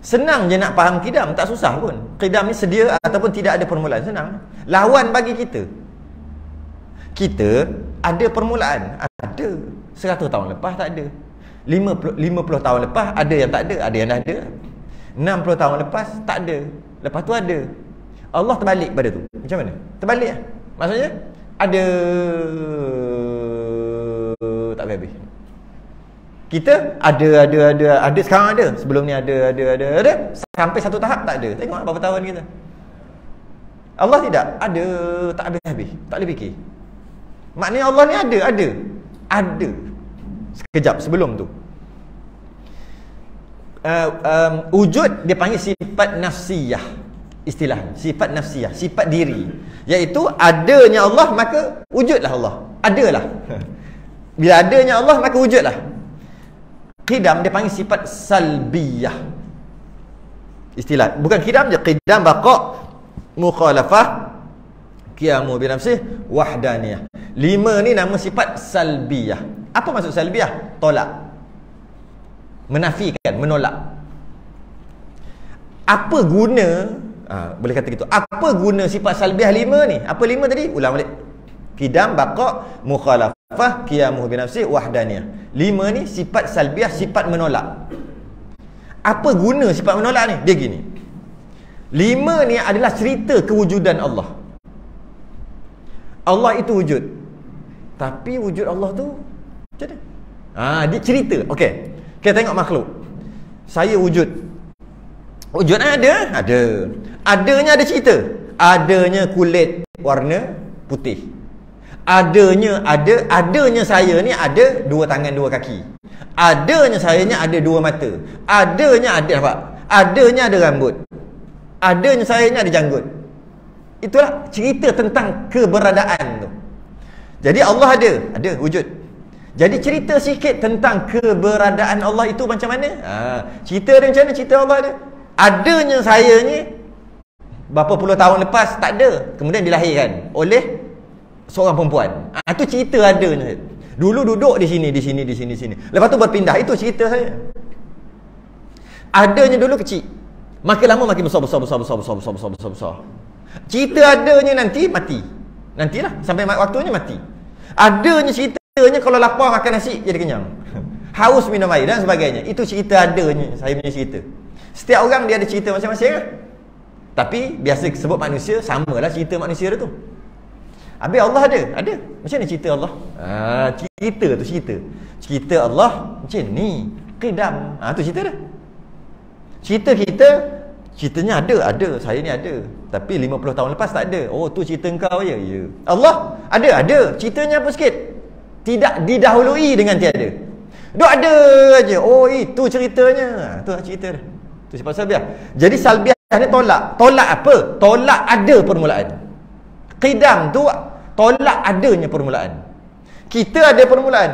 Senang je nak faham qidam, tak susah pun. Qidam ni sedia ataupun tidak ada permulaan, senang. Lawan bagi kita. Kita ada permulaan. Ada. 100 tahun lepas tak ada. 50, 50 tahun lepas ada yang tak ada, ada yang dah ada. 60 tahun lepas tak ada. Lepas tu ada. Allah terbalik pada tu. Macam mana? Terbalik lah. Maksudnya ada tak habis. Kita ada ada ada ada sekarang ada. Sebelum ni ada ada ada ada sampai satu tahap tak ada. Tengok berapa tahun kita. Allah tidak ada tak habis-habis. Tak boleh fikir. Maknanya Allah ni ada, ada. Ada. Sekejap sebelum tu uh, um, wujud dia panggil sifat nafsiyah istilah sifat nafsiyah sifat diri iaitu adanya Allah maka wujudlah Allah adalah bila adanya Allah maka wujudlah qidam dia panggil sifat salbiyah. Istilah. Bukan qidam je qidam baqa mukhalafah qiyamu bi nafsih wahdaniyah. Lima ni nama sifat salbiyah. Apa maksud salbiyah? Tolak. Menafikan menolak. Apa guna ha, boleh kata gitu. Apa guna sifat salbiah lima ni? Apa lima tadi? Ulang balik kidam baqa mukhalafah qiyamuh bi nafsi wahdaniyah lima ni sifat salbiah sifat menolak apa guna sifat menolak ni dia gini lima ni adalah cerita kewujudan Allah Allah itu wujud tapi wujud Allah tu macam mana ha, dia cerita okey kita tengok makhluk. Saya wujud. Wujud ada? Ada. Adanya ada cerita. Adanya kulit warna putih. Adanya ada adanya saya ni ada dua tangan dua kaki. Adanya saya ni ada dua mata. Adanya ada apa? Adanya ada rambut. Adanya saya ni ada janggut. Itulah cerita tentang keberadaan tu. Jadi Allah ada, ada wujud. Jadi cerita sikit tentang keberadaan Allah itu macam mana? Ha, cerita dia macam mana cerita Allah dia? Adanya saya ni berapa puluh tahun lepas tak ada. Kemudian dilahirkan oleh seorang perempuan. Ha, itu cerita adanya. Dulu duduk di sini, di sini, di sini, di sini. Lepas tu berpindah. Itu cerita saya. Adanya dulu kecil. Makin lama makin besar, besar, besar, besar, besar, besar, besar, besar, besar. Cerita adanya nanti mati. Nantilah sampai waktunya mati. Adanya cerita Ceritanya kalau lapar makan nasi jadi kenyang. Haus minum air dan sebagainya. Itu cerita adanya saya punya cerita. Setiap orang dia ada cerita masing-masing kan? Tapi biasa sebut manusia samalah cerita manusia tu. Habis Allah ada? Ada. Macam mana cerita Allah? Ha, cerita tu cerita. Cerita Allah macam ni. Qidam. Ha, tu cerita dia. Cerita kita ceritanya ada, ada. Saya ni ada. Tapi 50 tahun lepas tak ada. Oh tu cerita engkau je. Ya. Allah ada, ada. Ceritanya apa sikit? tidak didahului dengan tiada duk ada aja oh itu ceritanya tu lah cerita dia tu sebab salbiah jadi salbiah ni tolak tolak apa tolak ada permulaan qidam tu tolak adanya permulaan kita ada permulaan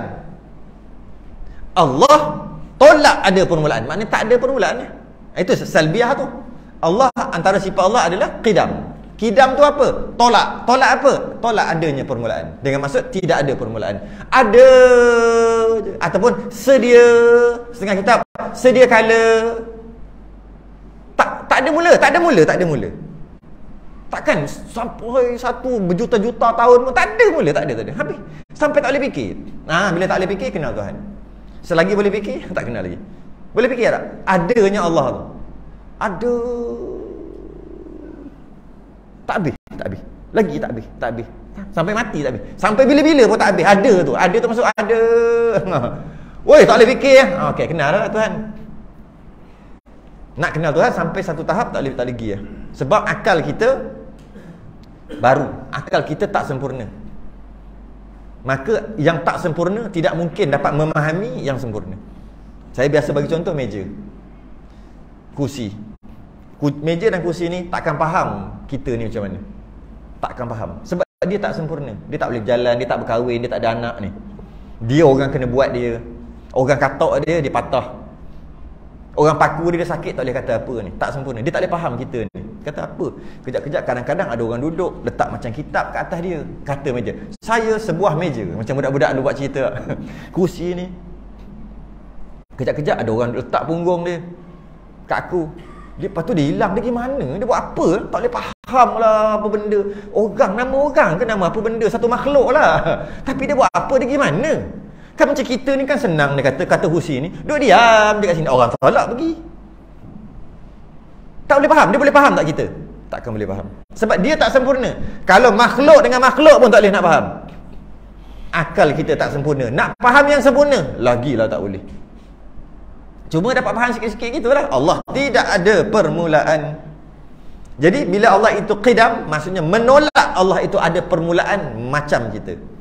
Allah tolak ada permulaan maknanya tak ada permulaan itu salbiah tu Allah antara sifat Allah adalah qidam Kidam tu apa? Tolak. Tolak apa? Tolak adanya permulaan. Dengan maksud tidak ada permulaan. Ada ataupun sedia setengah kitab sedia kala tak tak ada mula, tak ada mula, tak ada mula. Takkan sampai satu berjuta-juta tahun pun tak ada mula, tak ada, tak ada. Habis. Sampai tak boleh fikir. Ha, bila tak boleh fikir, kenal Tuhan. Selagi boleh fikir, tak kenal lagi. Boleh fikir tak? Adanya Allah tu. Ada tak habis, tak habis. Lagi tak habis, tak habis. Sampai mati tak habis. Sampai bila-bila pun tak habis. Ada tu. Ada tu masuk ada. Woi, tak boleh fikir ya. Okey, kenal lah Tuhan. Nak kenal Tuhan sampai satu tahap tak boleh tak lagi ya. Sebab akal kita baru. Akal kita tak sempurna. Maka yang tak sempurna tidak mungkin dapat memahami yang sempurna. Saya biasa bagi contoh meja. Kursi meja dan kursi ni takkan faham kita ni macam mana takkan faham sebab dia tak sempurna dia tak boleh berjalan dia tak berkahwin dia tak ada anak ni dia orang kena buat dia orang katok dia dia patah orang paku dia dia sakit tak boleh kata apa ni tak sempurna dia tak boleh faham kita ni kata apa kejap-kejap kadang-kadang ada orang duduk letak macam kitab kat atas dia kata meja saya sebuah meja macam budak-budak dulu buat cerita kursi ni kejap-kejap ada orang letak punggung dia kat aku dia lepas tu dia hilang dia pergi mana? Dia buat apa? Tak boleh faham lah apa benda. Orang, nama orang ke nama apa benda? Satu makhluk lah. Tapi dia buat apa? Dia pergi mana? Kan macam kita ni kan senang dia kata, kata Husi ni. Duduk diam dia kat sini. Orang tolak pergi. Tak boleh faham. Dia boleh faham tak kita? Takkan boleh faham. Sebab dia tak sempurna. Kalau makhluk dengan makhluk pun tak boleh nak faham. Akal kita tak sempurna. Nak faham yang sempurna? Lagilah tak boleh. Cuma dapat faham sikit-sikit gitulah. Allah tidak ada permulaan. Jadi bila Allah itu qidam, maksudnya menolak Allah itu ada permulaan macam kita.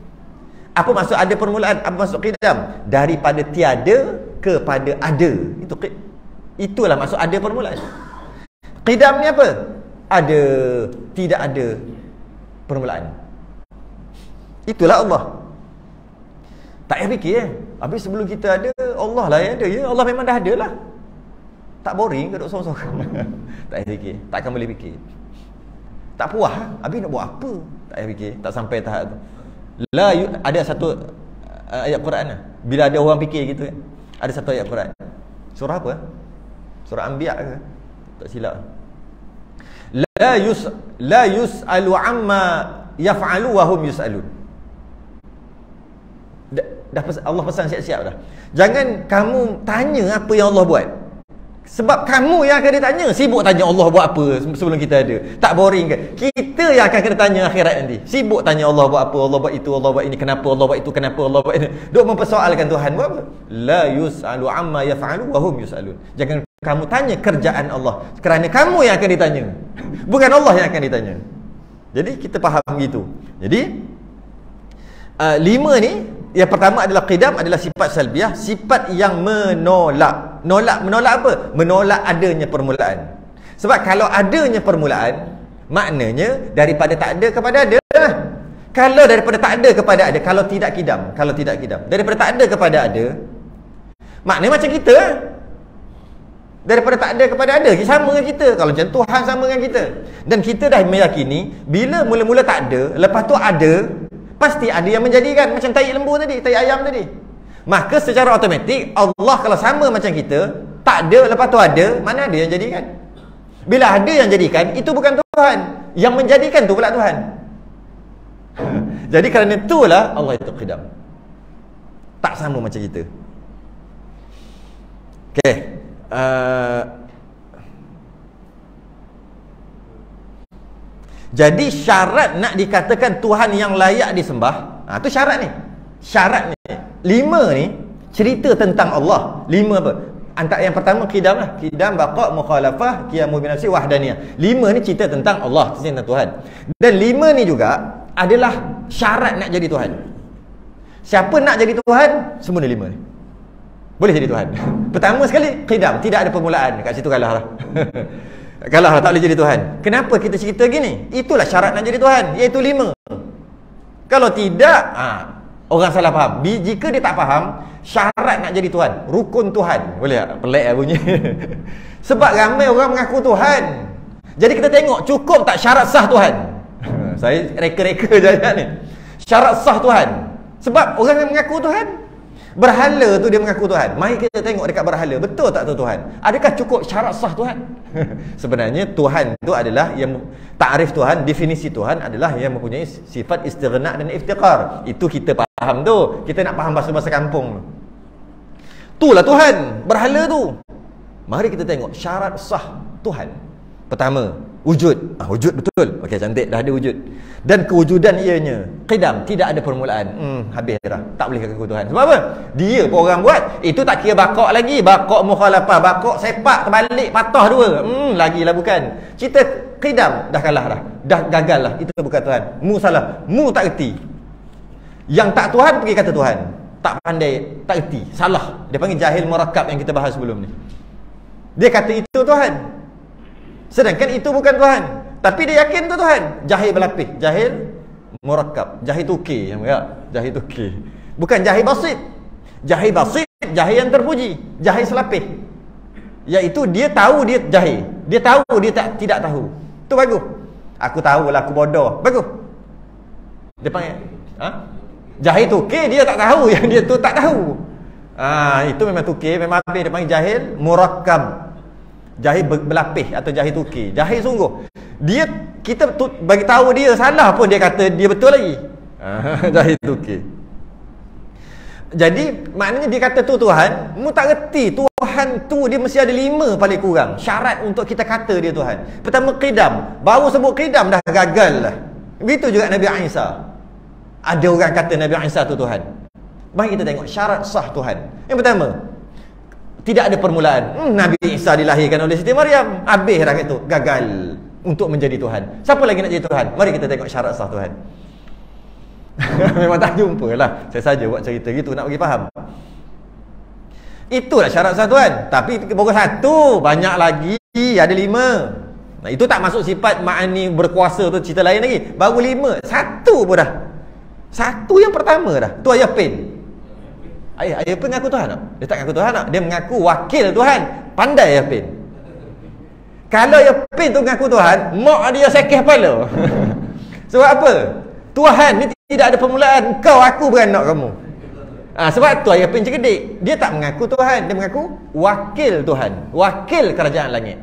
Apa maksud ada permulaan? Apa maksud qidam? Daripada tiada kepada ada. Itu. Itulah maksud ada permulaan. Qidam ni apa? Ada, tidak ada permulaan. Itulah Allah. Tak payah fikir eh. Habis sebelum kita ada, Allah lah yang ada. Ya, Allah memang dah ada lah. Tak boring ke duduk sorang-sorang? tak payah fikir. Takkan boleh fikir. Tak puas. Habis nak buat apa? Tak payah fikir. Tak sampai tahap tu. La yu, ada satu uh, ayat Quran lah. Bila ada orang fikir gitu kan. Ada satu ayat Quran. Surah apa? Surah Anbiya ke? Tak silap. La yus la yus'alu amma yaf'alu wa hum yus'alun dah Allah pesan siap-siap dah. Jangan kamu tanya apa yang Allah buat. Sebab kamu yang akan ditanya. Sibuk tanya Allah buat apa sebelum kita ada. Tak boring ke? Kita yang akan kena tanya akhirat nanti. Sibuk tanya Allah buat apa, Allah buat itu, Allah buat ini, kenapa Allah buat itu, kenapa Allah buat ini. Duk mempersoalkan Tuhan buat apa? La yus'alu amma yaf'alu wa hum yus'alun. Jangan kamu tanya kerjaan Allah. Kerana kamu yang akan ditanya. Bukan Allah yang akan ditanya. Jadi kita faham gitu. Jadi uh, lima ni yang pertama adalah qidam adalah sifat salbiah, sifat yang menolak. Nolak menolak apa? Menolak adanya permulaan. Sebab kalau adanya permulaan, maknanya daripada tak ada kepada ada. Kalau daripada tak ada kepada ada, kalau tidak kidam, kalau tidak kidam. Daripada tak ada kepada ada, maknanya macam kita. Daripada tak ada kepada ada, sama dengan kita. Kalau macam Tuhan sama dengan kita. Dan kita dah meyakini, bila mula-mula tak ada, lepas tu ada, Pasti ada yang menjadikan macam tai lembu tadi, tai ayam tadi. Maka secara automatik Allah kalau sama macam kita, tak ada lepas tu ada, mana ada yang jadikan? Bila ada yang jadikan, itu bukan Tuhan. Yang menjadikan tu pula Tuhan. Jadi kerana itulah Allah itu qidam. Tak sama macam kita. Okey. Uh, Jadi syarat nak dikatakan Tuhan yang layak disembah, ha tu syarat ni. Syarat ni. Lima ni cerita tentang Allah. Lima apa? Antara yang pertama kidam lah. Kidam, baqa, mukhalafah, qiyamu bin nafsi, wahdaniyah. Lima ni cerita tentang Allah, cerita tentang Tuhan. Dan lima ni juga adalah syarat nak jadi Tuhan. Siapa nak jadi Tuhan? Semua lima ni. Boleh jadi Tuhan. Pertama sekali, kidam. Tidak ada permulaan. Kat situ kalah lah. Kalau tak boleh jadi Tuhan. Kenapa kita cerita gini? Itulah syarat nak jadi Tuhan. Iaitu lima. Kalau tidak, ha, orang salah faham. Jika dia tak faham, syarat nak jadi Tuhan. Rukun Tuhan. Boleh tak? Pelik lah bunyi. Sebab ramai orang mengaku Tuhan. Jadi kita tengok, cukup tak syarat sah Tuhan? Saya reka-reka je ni. Syarat sah Tuhan. Sebab orang yang mengaku Tuhan, Berhala tu dia mengaku Tuhan. Mari kita tengok dekat berhala. Betul tak tu Tuhan? Adakah cukup syarat sah Tuhan? Sebenarnya Tuhan itu adalah yang takrif Tuhan, definisi Tuhan adalah yang mempunyai sifat istighna dan iftiqar. Itu kita faham tu. Kita nak faham bahasa-bahasa kampung. Itulah Tuhan. Berhala tu. Mari kita tengok syarat sah Tuhan. Pertama, wujud. Ah, wujud betul. Okey, cantik dah ada wujud. Dan kewujudan ianya qidam, tidak ada permulaan. Hmm, habis dah. Tak boleh kata Tuhan. Sebab apa? Dia pun orang buat. Itu tak kira bakok lagi. Bakok mukhalafah, bakok sepak terbalik patah dua. Hmm, lagilah bukan. Cerita qidam dah kalah dah. Dah gagal lah. Itu bukan Tuhan. Mu salah. Mu tak erti. Yang tak Tuhan pergi kata Tuhan. Tak pandai, tak erti. Salah. Dia panggil jahil murakab yang kita bahas sebelum ni. Dia kata itu Tuhan. Sedangkan itu bukan Tuhan. Tapi dia yakin tu Tuhan. Jahil berlapis. Jahil murakab. Jahil tuki. Ya, jahil tuki. Bukan jahil basit. Jahil basit, jahil yang terpuji. Jahil selapis. Iaitu dia tahu dia jahil. Dia tahu dia tak tidak tahu. Tu bagus. Aku tahu lah aku bodoh. Bagus. Dia panggil. Ha? Jahil tuki dia tak tahu yang dia tu tak tahu. Ah, ha, itu memang tuki, memang habis dia panggil jahil murakab. Jahil berlapis atau jahil tuki. Jahil sungguh. Dia kita tu, bagi tahu dia salah pun dia kata dia betul lagi. jahil tuki. Jadi maknanya dia kata tu Tuhan, mu tak reti Tuhan tu dia mesti ada lima paling kurang syarat untuk kita kata dia Tuhan. Pertama qidam, baru sebut qidam dah gagal lah. Begitu juga Nabi Isa. Ada orang kata Nabi Isa tu Tuhan. Mari kita tengok syarat sah Tuhan. Yang pertama, tidak ada permulaan. Hmm, Nabi Isa dilahirkan oleh Siti Maryam. Habis dah itu. Gagal untuk menjadi Tuhan. Siapa lagi nak jadi Tuhan? Mari kita tengok syarat sah Tuhan. Memang tak jumpa lah. Saya saja buat cerita gitu nak bagi faham. Itulah syarat satu kan. Tapi baru satu, banyak lagi, ada lima. Nah, itu tak masuk sifat ma'ani berkuasa tu cerita lain lagi. Baru lima, satu pun dah. Satu yang pertama dah. Tu ayah pen. Ayah, ayah pen mengaku Tuhan tak? Dia tak mengaku Tuhan tak? Dia mengaku wakil Tuhan. Pandai ayah pen. Kalau ayah pen tu mengaku Tuhan, mak dia sekeh kepala. Sebab apa? Tuhan ni tidak ada permulaan. Kau aku beranak kamu. Ha, sebab tu ayah pun cerdik. Dia tak mengaku Tuhan. Dia mengaku wakil Tuhan. Wakil kerajaan langit.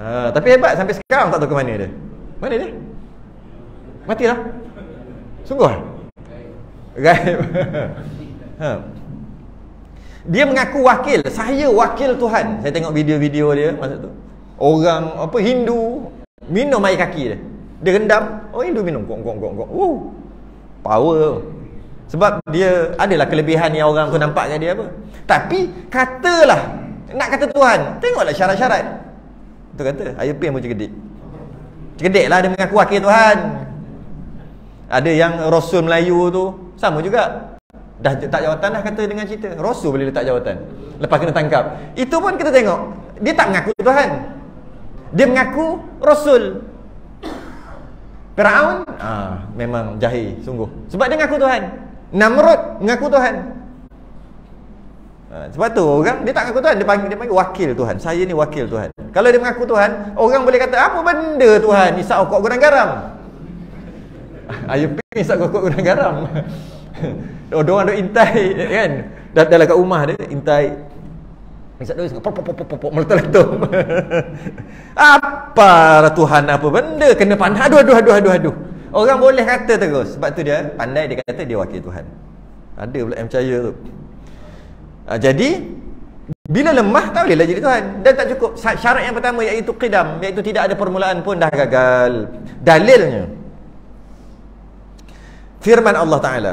Ha, tapi hebat sampai sekarang tak tahu ke mana dia. Mana dia? Mati lah. Sungguh? Gaib. ha. Dia mengaku wakil. Saya wakil Tuhan. Saya tengok video-video dia masa tu. Orang apa Hindu minum air kaki dia. Dia rendam. Oh Hindu minum. Gong gong gong gong. Uh. Power. Sebab dia adalah kelebihan yang orang tu nampak kat dia apa. Tapi katalah nak kata Tuhan, tengoklah syarat-syarat. Tu kata, ayah pin pun cerdik. Cerdik lah dia mengaku wakil Tuhan. Ada yang Rasul Melayu tu sama juga. Dah tak jawatan dah kata dengan cerita. Rasul boleh letak jawatan. Lepas kena tangkap. Itu pun kita tengok. Dia tak mengaku Tuhan. Dia mengaku Rasul. Firaun ah memang jahil sungguh. Sebab dia mengaku Tuhan. Namrud mengaku Tuhan. Ha, sebab tu orang dia tak mengaku Tuhan, dia panggil dia panggil wakil Tuhan. Saya ni wakil Tuhan. Kalau dia mengaku Tuhan, orang boleh kata apa benda Tuhan? Isap okok gudang garam. Ayo pergi isap okok gudang garam. Oh, orang duk intai kan. Dah dalam kat rumah dia intai. Isap dua pop pop pop pop meletup-letup. apa Tuhan apa benda kena pandai? Aduh aduh aduh aduh aduh. Orang boleh kata terus. Sebab tu dia pandai dia kata dia wakil Tuhan. Ada pula yang percaya tu. Ha, Jadi Bila lemah tak bolehlah jadi Tuhan. Dan tak cukup. Syarat yang pertama iaitu qidam Iaitu tidak ada permulaan pun dah gagal. Dalilnya Firman Allah Ta'ala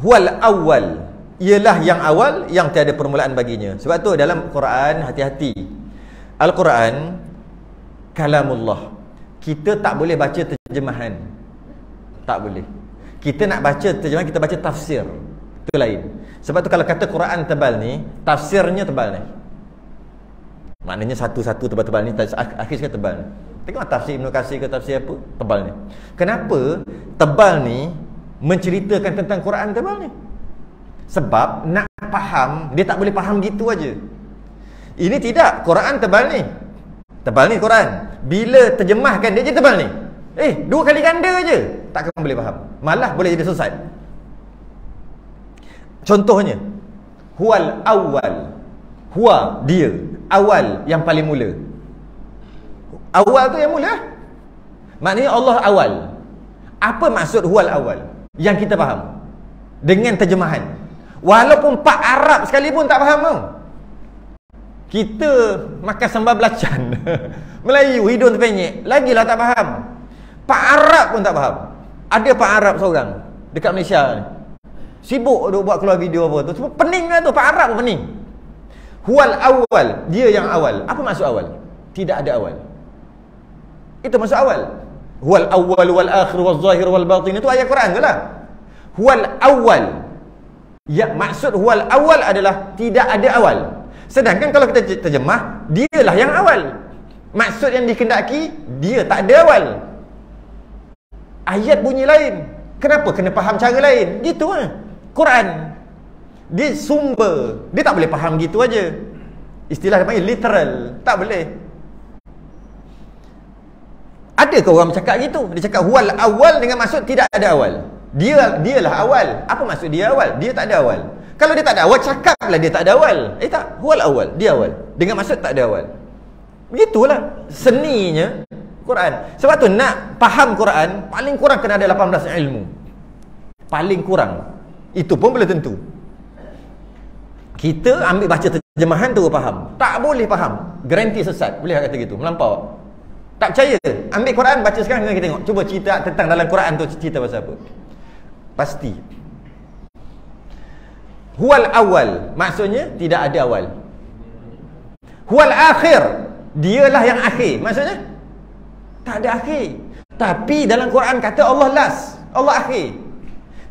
Huwal awal Ialah yang awal Yang tiada permulaan baginya Sebab tu dalam Quran Hati-hati Al-Quran Kalamullah Kita tak boleh baca terjemahan tak boleh. Kita nak baca terjemahan, kita baca tafsir. Itu lain. Sebab tu kalau kata Quran tebal ni, tafsirnya tebal ni. Maknanya satu-satu tebal-tebal ni, akhir sekali tebal. Tengok tafsir Ibn Qasir ke tafsir apa? Tebal ni. Kenapa tebal ni menceritakan tentang Quran tebal ni? Sebab nak faham, dia tak boleh faham gitu aja. Ini tidak, Quran tebal ni. Tebal ni Quran. Bila terjemahkan dia je tebal ni. Eh, dua kali ganda je. Takkan boleh faham. Malah boleh jadi sesat. Contohnya, huwal awal. Huwa dia, awal yang paling mula. Awal tu yang mula. Maknanya Allah awal. Apa maksud huwal awal? Yang kita faham. Dengan terjemahan. Walaupun pak Arab sekalipun tak faham tau. Kita makan sambal belacan. Melayu hidung terpenyek. Lagilah tak faham. Pak Arab pun tak faham. Ada Pak Arab seorang dekat Malaysia ni. Sibuk duk buat keluar video apa tu. Cuma pening lah tu. Pak Arab pun pening. Huwal awal. Dia yang awal. Apa maksud awal? Tidak ada awal. Itu maksud awal. Huwal awal wal akhir wal zahir wal batin. Itu ayat Quran tu lah. Huwal awal. Ya, maksud huwal awal adalah tidak ada awal. Sedangkan kalau kita terjemah, dialah yang awal. Maksud yang dikendaki, dia tak ada awal ayat bunyi lain kenapa kena faham cara lain gitu lah Quran dia sumber dia tak boleh faham gitu aja istilah dia panggil literal tak boleh ada ke orang cakap gitu dia cakap huwal awal dengan maksud tidak ada awal dia dialah awal apa maksud dia awal dia tak ada awal kalau dia tak ada awal cakaplah dia tak ada awal eh tak huwal awal dia awal dengan maksud tak ada awal begitulah seninya Quran. Sebab tu nak faham Quran, paling kurang kena ada 18 ilmu. Paling kurang. Itu pun boleh tentu. Kita ambil baca terjemahan tu faham. Tak boleh faham. Garanti sesat. Boleh kata gitu. Melampau. Tak percaya. Ambil Quran, baca sekarang kita tengok. Cuba cerita tentang dalam Quran tu cerita pasal apa. Pasti. Huwal awal. Maksudnya tidak ada awal. Huwal akhir. Dialah yang akhir. Maksudnya tak ada akhir. Tapi dalam Quran kata Allah last. Allah akhir.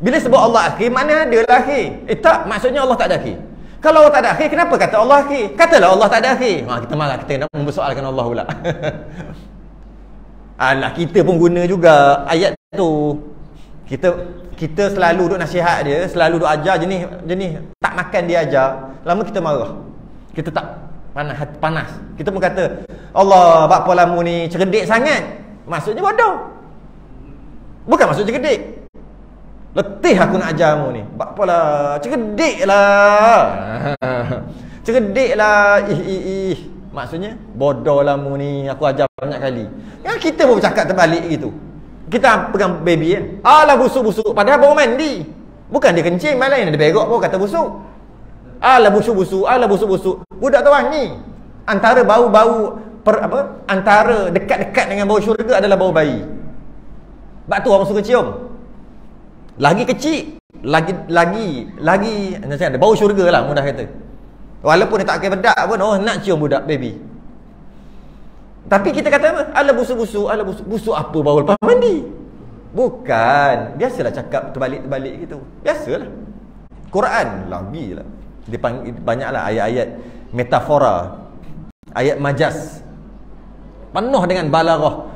Bila sebut Allah akhir, mana ada lah akhir? Eh tak, maksudnya Allah tak ada akhir. Kalau Allah tak ada akhir, kenapa kata Allah akhir? Katalah Allah tak ada akhir. Ha, kita malah kita nak mempersoalkan Allah pula. Alah, kita pun guna juga ayat tu. Kita kita selalu duk nasihat dia, selalu duk ajar jenis jenis tak makan dia ajar. Lama kita marah. Kita tak panas panas. Kita pun kata, Allah, apa lama ni cerdik sangat. Maksudnya bodoh. Bukan maksud cerdik. Letih aku nak ajar mu ni. Cerdik lah. Cerdik lah. Ih, ih, ih. Maksudnya, bodoh lah mu ni. Aku ajar banyak kali. Yang kita pun bercakap terbalik gitu. Kita pegang baby kan. Alah busuk-busuk. Padahal baru mandi. Bukan dia kencing. Yang dia begok pun kata busuk. Alah busuk-busuk. Alah busuk-busuk. Budak tuan ni. Antara bau-bau per, apa? Antara dekat-dekat dengan bau syurga adalah bau bayi. Sebab tu orang suka cium. Lagi kecil Lagi Lagi Lagi Macam ada Bau syurga lah Mudah kata Walaupun dia tak pakai bedak pun Oh nak cium budak baby. Tapi kita kata apa? Alah busuk-busuk Alah busuk-busuk apa bau lepas mandi? Bukan. Biasalah cakap terbalik-terbalik gitu. Biasalah. Quran Lagi lah. Dia panggil, Banyaklah ayat-ayat Metafora. Ayat majas. Penuh dengan balarah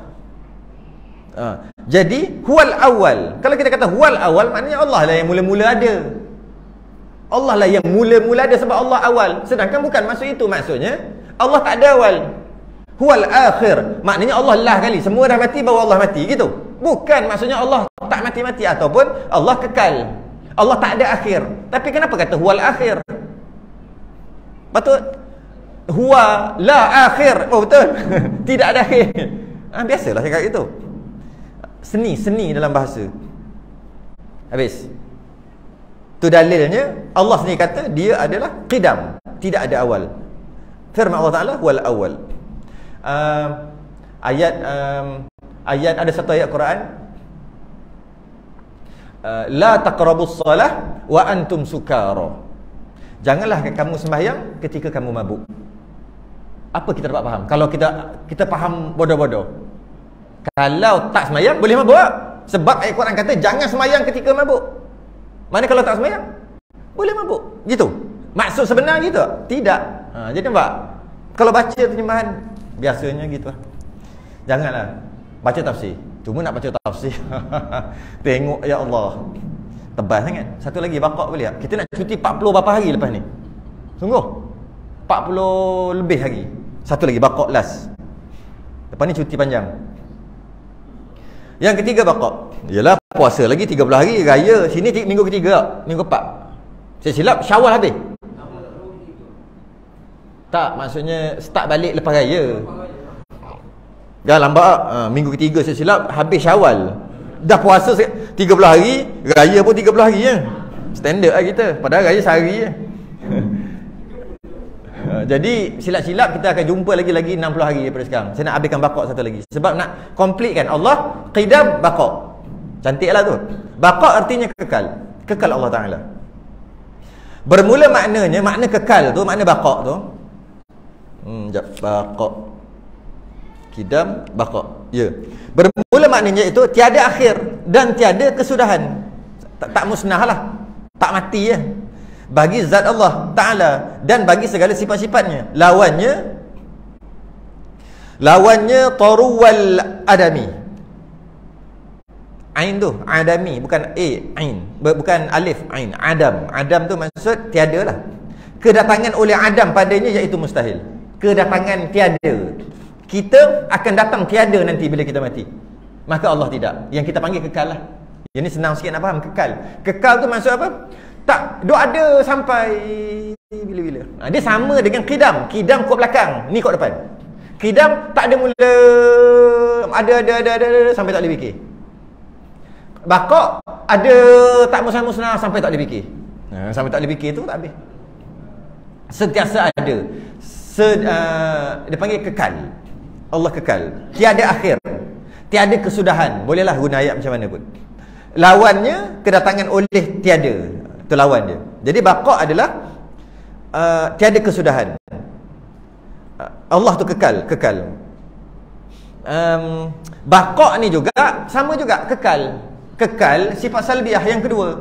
ha. Jadi huwal awal. Kalau kita kata huwal awal maknanya Allah lah yang mula-mula ada. Allah lah yang mula-mula ada sebab Allah awal. Sedangkan bukan maksud itu maksudnya Allah tak ada awal. Huwal akhir. Maknanya Allah lah kali. Semua dah mati baru Allah mati gitu. Bukan maksudnya Allah tak mati-mati ataupun Allah kekal. Allah tak ada akhir. Tapi kenapa kata huwal akhir? Betul? Huwa la akhir. Oh betul. Tidak ada akhir. Ha, biasalah cakap itu seni seni dalam bahasa habis tu dalilnya Allah sendiri kata dia adalah qidam. Tidak ada awal. Firman Allah Taala wal awal. Uh, ayat um, ayat ada satu ayat Quran. Uh, la taqrabus salah wa antum sukara. Janganlah kamu sembahyang ketika kamu mabuk. Apa kita dapat faham? Kalau kita kita faham bodoh-bodoh. Kalau tak semayang boleh mabuk. Sebab ayat Quran kata jangan semayang ketika mabuk Mana kalau tak semayang Boleh mabuk. Gitu. Maksud sebenar gitu. Tidak. Ha, Jadi nampak? Kalau baca terjemahan Biasanya gitu lah. Janganlah Baca tafsir. Cuma nak baca tafsir. Tengok ya Allah. Tebal sangat. Satu lagi bakok boleh tak? Kita nak cuti 40 berapa hari lepas ni? Sungguh. 40 lebih hari. Satu lagi bakok last. Lepas ni cuti panjang yang ketiga bakok Yalah puasa lagi 30 hari Raya Sini minggu ketiga Minggu empat. Saya silap syawal habis. Tak maksudnya Start balik lepas raya. Jangan lambat ha, Minggu ketiga saya silap Habis syawal. Dah puasa 30 hari Raya pun 30 hari ya. Standard lah kita Padahal raya sehari ya. Jadi silap-silap kita akan jumpa lagi-lagi 60 hari daripada sekarang. Saya nak habiskan bakok satu lagi. Sebab nak completekan Allah qidam bakok. Cantiklah tu. Bakok artinya kekal. Kekal Allah Taala. Bermula maknanya makna kekal tu, makna bakok tu. Hmm, jap bakok. Kidam bakok. Ya. Bermula maknanya itu tiada akhir dan tiada kesudahan. Tak, tak musnahlah. Tak mati ya bagi zat Allah Ta'ala dan bagi segala sifat-sifatnya. Lawannya lawannya taruwal adami. Ain tu adami bukan a ain. Bukan alif ain. Adam. Adam tu maksud tiada lah. Kedatangan oleh adam padanya iaitu mustahil. Kedatangan tiada. Kita akan datang tiada nanti bila kita mati. Maka Allah tidak. Yang kita panggil kekal lah. Ini senang sikit nak faham kekal. Kekal tu maksud apa tak, duk ada sampai bila-bila. Ha, dia sama dengan kidam. Kidam kod belakang, ni kod depan. Kidam tak ada mula ada ada ada ada, ada sampai tak boleh fikir. Bakok ada tak musnah-musnah sampai tak boleh fikir. Ha, sampai tak boleh fikir tu tak habis. Sentiasa ada. Se, uh, dia panggil kekal. Allah kekal. Tiada akhir. Tiada kesudahan. Bolehlah guna ayat macam mana pun. Lawannya kedatangan oleh tiada. Itu lawan dia. Jadi baqa' adalah uh, tiada kesudahan. Uh, Allah tu kekal, kekal. Um, baqa' ni juga sama juga kekal. Kekal sifat salbiah yang kedua.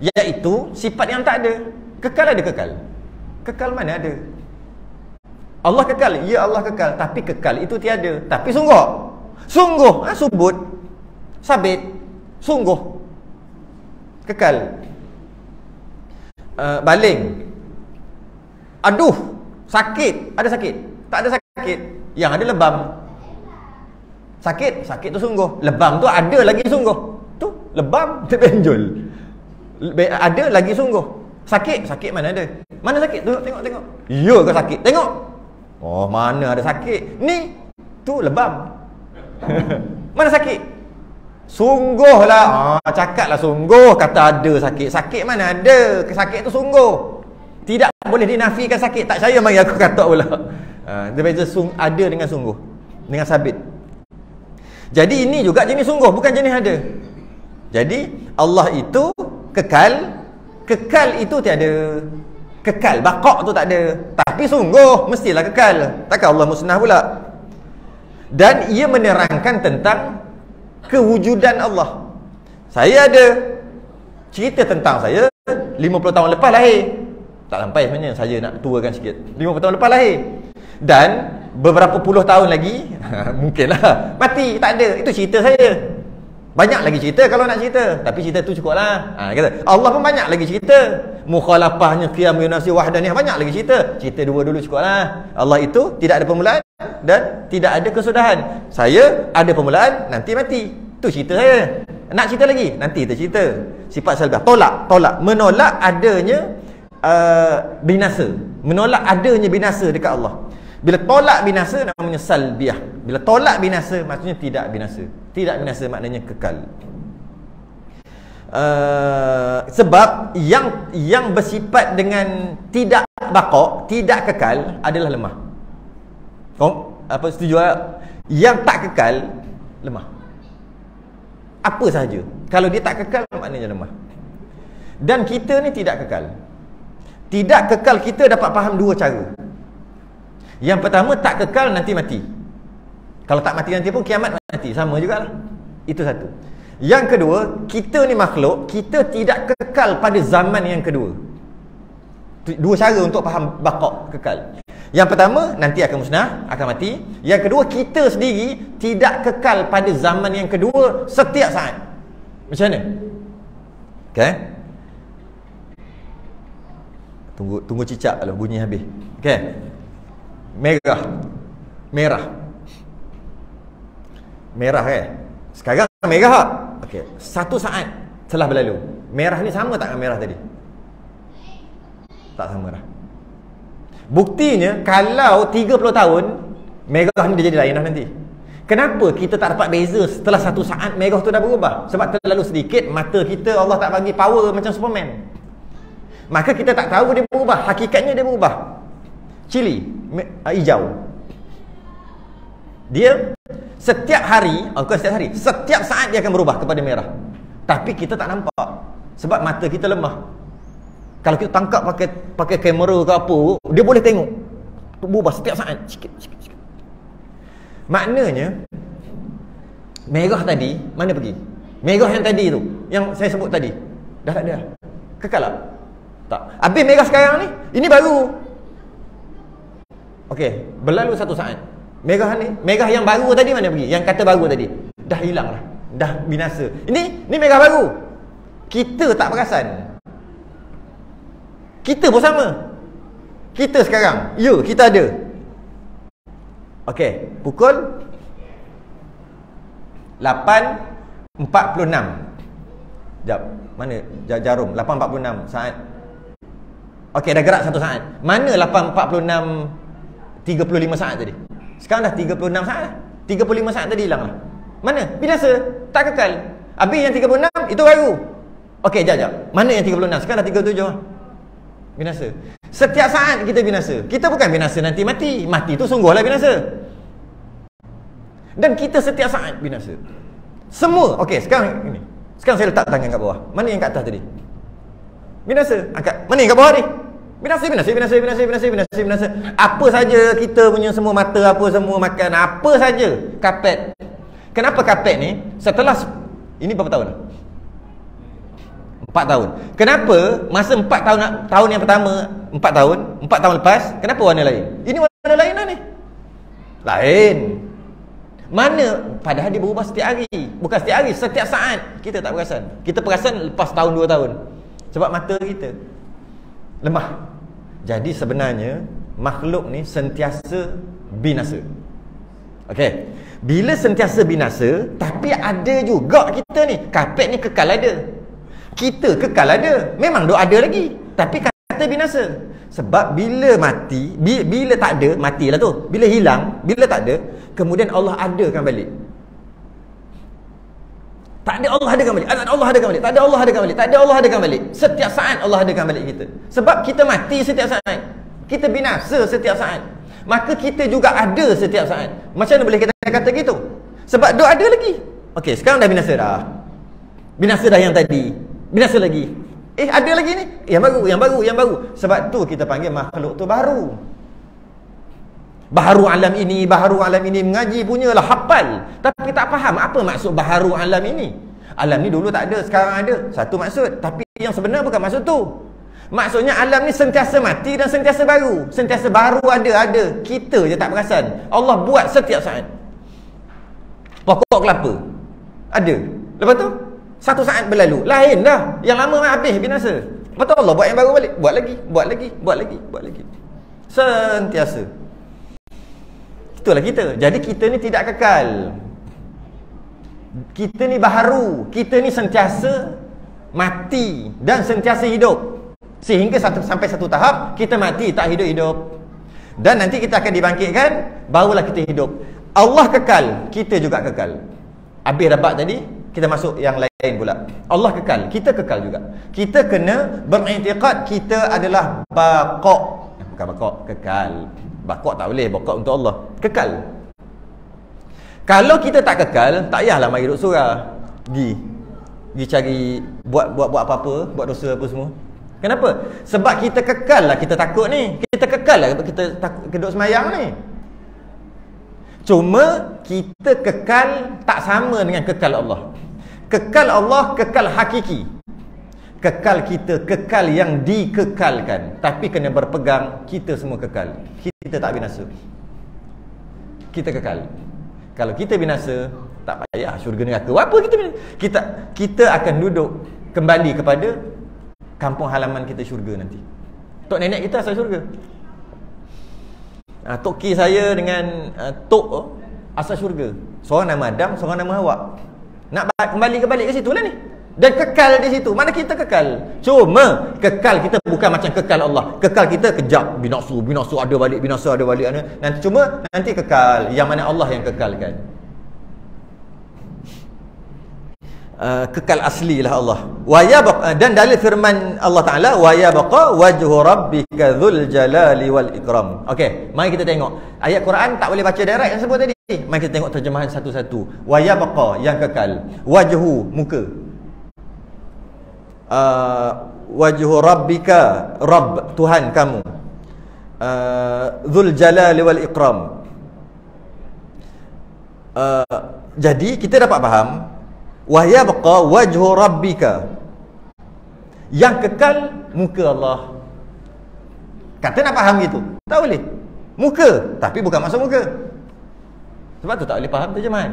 Iaitu sifat yang tak ada. Kekal ada kekal. Kekal mana ada? Allah kekal. Ya Allah kekal. Tapi kekal itu tiada. Tapi sungguh. Sungguh. Ha, subut. Sabit. Sungguh. Kekal. Uh, baling. Aduh. Sakit. Ada sakit? Tak ada sakit. Yang ada lebam. Sakit. Sakit tu sungguh. Lebam tu ada lagi sungguh. Tu. Lebam. Terbenjol. Ada lagi sungguh. Sakit? Sakit mana ada? Mana sakit? Tengok, tengok, tengok. Ya ke sakit? Tengok. Oh, mana ada sakit? Ni, tu lebam. mana sakit? Sungguhlah. Ah, cakaplah sungguh kata ada sakit. Sakit mana ada? Sakit tu sungguh. Tidak boleh dinafikan sakit. Tak saya mari aku kata pula. Ah, dia beza sung ada dengan sungguh. Dengan sabit. Jadi ini juga jenis sungguh, bukan jenis ada. Jadi Allah itu kekal Kekal itu tiada Kekal, bakok tu tak ada Tapi sungguh, mestilah kekal Takkan Allah musnah pula Dan ia menerangkan tentang Kewujudan Allah. Saya ada Cerita tentang saya 50 tahun lepas lahir. Tak sampai sebenarnya Saya nak tuakan sikit. 50 tahun lepas lahir. Dan Beberapa puluh tahun lagi Mungkinlah. Mati, tak ada. Itu cerita saya banyak lagi cerita kalau nak cerita. Tapi cerita tu cukup lah. Ha, kata. Allah pun banyak lagi cerita. Mukhalafahnya qiyam yunasi wahdaniyah. Banyak lagi cerita. Cerita dua dulu cukup lah. Allah itu tidak ada permulaan. Dan tidak ada kesudahan. Saya ada permulaan. Nanti mati. Tu cerita saya. Nak cerita lagi? Nanti kita cerita. Sifat salbah. Tolak. Tolak. Menolak adanya uh, binasa. Menolak adanya binasa dekat Allah. Bila tolak binasa namanya salbiah. Bila tolak binasa maksudnya tidak binasa. Tidak binasa maknanya kekal. Uh, sebab yang yang bersifat dengan tidak bakok, tidak kekal adalah lemah. Kau apa setuju Yang tak kekal lemah. Apa sahaja. Kalau dia tak kekal maknanya lemah. Dan kita ni tidak kekal. Tidak kekal kita dapat faham dua cara. Yang pertama tak kekal nanti mati. Kalau tak mati nanti pun kiamat mati. Sama juga lah. Itu satu. Yang kedua, kita ni makhluk, kita tidak kekal pada zaman yang kedua. Dua cara untuk faham bakok kekal. Yang pertama, nanti akan musnah, akan mati. Yang kedua, kita sendiri tidak kekal pada zaman yang kedua setiap saat. Macam mana? Okay? Tunggu tunggu cicak kalau bunyi habis. Okay? Merah. Merah. Merah eh. Sekarang merah tak? Okey. Satu saat telah berlalu. Merah ni sama tak dengan merah tadi? Tak sama dah. Buktinya kalau 30 tahun merah ni dia jadi lain dah nanti. Kenapa kita tak dapat beza setelah satu saat merah tu dah berubah? Sebab terlalu sedikit mata kita Allah tak bagi power macam Superman. Maka kita tak tahu dia berubah. Hakikatnya dia berubah. Cili, hijau. Dia setiap hari, oh, bukan setiap hari, setiap saat dia akan berubah kepada merah. Tapi kita tak nampak sebab mata kita lemah. Kalau kita tangkap pakai pakai kamera ke apa, dia boleh tengok. Berubah setiap saat sikit sikit sikit. Maknanya merah tadi mana pergi? Merah yang tadi tu, yang saya sebut tadi. Dah tak ada. Kekal tak? Tak. Habis merah sekarang ni, ini baru. Okey, berlalu satu saat. Merah ni, merah yang baru tadi mana pergi? Yang kata baru tadi. Dah hilang lah. Dah binasa. Ini, ni merah baru. Kita tak perasan. Kita pun sama. Kita sekarang. Ya, kita ada. Okey, pukul 8.46. Jap, mana jarum? 8.46 saat. Okey, dah gerak satu saat. Mana 8.46 35 saat tadi? Sekarang dah 36 saat lah. 35 saat tadi hilang lah. Mana? Binasa. Tak kekal. Habis yang 36 itu baru. Okey jap jap. Mana yang 36? Sekarang dah 37 lah. Binasa. Setiap saat kita binasa. Kita bukan binasa nanti mati. Mati tu sungguhlah binasa. Dan kita setiap saat binasa. Semua. Okey sekarang ini. Sekarang saya letak tangan kat bawah. Mana yang kat atas tadi? Binasa. Angkat. Mana yang kat bawah ni? Binasa, binasa, binasa, binasa, binasa, binasa, binasa. Apa saja kita punya semua mata apa semua makan apa saja kapet. Kenapa kapet ni setelah ini berapa tahun? 40 4 tahun. Kenapa masa 4 tahun tahun yang pertama 4 tahun, 4 tahun lepas, kenapa warna lain? Ini warna lain lah ni. Lain. Mana padahal dia berubah setiap hari. Bukan setiap hari, setiap saat. Kita tak perasan. Kita perasan lepas tahun 2 tahun. Sebab mata kita lemah. Jadi sebenarnya makhluk ni sentiasa binasa. Okey. Bila sentiasa binasa, tapi ada juga kita ni. Kapet ni kekal ada. Kita kekal ada. Memang dok ada lagi. Tapi kata binasa. Sebab bila mati, bila tak ada, matilah tu. Bila hilang, bila tak ada, kemudian Allah adakan balik. Tak ada Allah adakan balik. Tak Allah adakan balik. Tak ada Allah adakan balik. Tak ada Allah adakan balik. Setiap saat Allah adakan balik kita. Sebab kita mati setiap saat. Kita binasa setiap saat. Maka kita juga ada setiap saat. Macam mana boleh kita kata gitu? Sebab duk ada lagi. Okey, sekarang dah binasa dah. Binasa dah yang tadi. Binasa lagi. Eh, ada lagi ni. Yang baru, yang baru, yang baru. Sebab tu kita panggil makhluk tu baru. Baharu alam ini, baharu alam ini mengaji punyalah hafal. Tapi tak faham apa maksud baharu alam ini. Alam ni dulu tak ada, sekarang ada. Satu maksud. Tapi yang sebenar bukan maksud tu. Maksudnya alam ni sentiasa mati dan sentiasa baru. Sentiasa baru ada, ada. Kita je tak perasan. Allah buat setiap saat. Pokok kelapa. Ada. Lepas tu, satu saat berlalu. Lain dah. Yang lama habis binasa. Lepas tu Allah buat yang baru balik. Buat lagi, buat lagi, buat lagi, buat lagi. Sentiasa. Itulah kita. Jadi kita ni tidak kekal. Kita ni baharu. Kita ni sentiasa mati dan sentiasa hidup. Sehingga satu, sampai satu tahap kita mati tak hidup-hidup. Dan nanti kita akan dibangkitkan barulah kita hidup. Allah kekal, kita juga kekal. Habis dapat tadi, kita masuk yang lain pula. Allah kekal, kita kekal juga. Kita kena beriktikad kita adalah baqaq. Bukan baqaq, kekal. Bakok tak boleh, bakok untuk Allah. Kekal. Kalau kita tak kekal, tak payahlah mari duduk surah. Gi. Gi cari buat buat buat apa-apa, buat dosa apa semua. Kenapa? Sebab kita kekal lah kita takut ni. Kita kekal lah kita takut keduk semayang ni. Cuma kita kekal tak sama dengan kekal Allah. Kekal Allah kekal hakiki kekal kita kekal yang dikekalkan. Tapi kena berpegang kita semua kekal. Kita tak binasa. Kita kekal. Kalau kita binasa tak payah syurga neraka. Apa kita binasa? kita kita akan duduk kembali kepada kampung halaman kita syurga nanti. Tok nenek kita asal syurga. Uh, tok ki saya dengan uh, tok oh, asal syurga. Seorang nama Adam seorang nama Hawa. Nak kembali kembali ke situ lah ni dan kekal di situ. Mana kita kekal? Cuma kekal kita bukan macam kekal Allah. Kekal kita kejap binasa, binasa ada balik, binasa ada balik. Nanti cuma nanti kekal yang mana Allah yang kekalkan. Uh, kekal asli lah Allah. Wa uh, dan dalil firman Allah Taala wa yabqa wajhu rabbika dzul jalali wal ikram. Okey, mari kita tengok. Ayat Quran tak boleh baca direct yang sebut tadi. Mari kita tengok terjemahan satu-satu. Wa yabqa yang kekal. Wajhu muka uh, wajhu rabbika rabb tuhan kamu. Uh, dzul jalali wal ikram. Uh, jadi kita dapat faham wahya baqa wajhu rabbika. Yang kekal muka Allah. Kata nak faham gitu? Tak boleh. Muka tapi bukan maksud muka. Sebab tu tak boleh faham terjemahan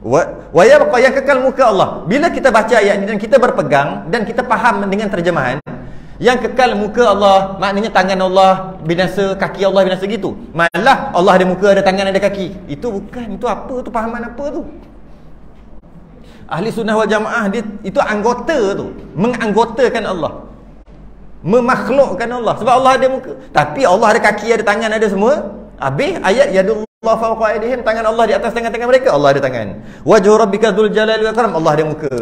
yang kekal muka Allah. Bila kita baca ayat ini dan kita berpegang dan kita faham dengan terjemahan yang kekal muka Allah maknanya tangan Allah binasa kaki Allah binasa gitu. Malah Allah ada muka ada tangan ada kaki. Itu bukan itu apa tu pahaman apa tu? Ahli sunnah wal jamaah dia itu anggota tu, menganggotakan Allah. Memakhlukkan Allah sebab Allah ada muka. Tapi Allah ada kaki, ada tangan, ada semua. Habis ayat yadullah Allah fawqa aydihim tangan Allah di atas tangan-tangan mereka Allah ada tangan. Wajhu rabbika dzul jalali wal ikram Allah ada muka.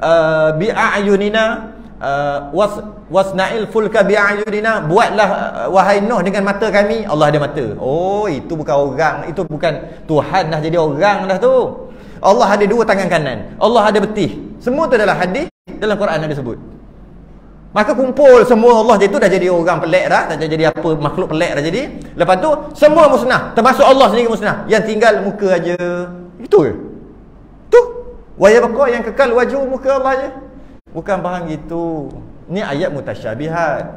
Uh, bi a'yunina uh, was wasna'il fulka bi a'yunina buatlah uh, wahai nuh dengan mata kami Allah ada mata. Oh itu bukan orang itu bukan Tuhan dah jadi orang dah tu. Allah ada dua tangan kanan Allah ada betih. Semua tu adalah hadis dalam Quran ada sebut Maka kumpul semua Allah itu dah jadi orang pelik dah, dah jadi apa makhluk pelik dah jadi. Lepas tu semua musnah, termasuk Allah sendiri musnah. Yang tinggal muka aja. Itu ke? Tu. Waya baqa yang kekal wajah muka Allah aja. Bukan faham gitu. Ni ayat mutasyabihat.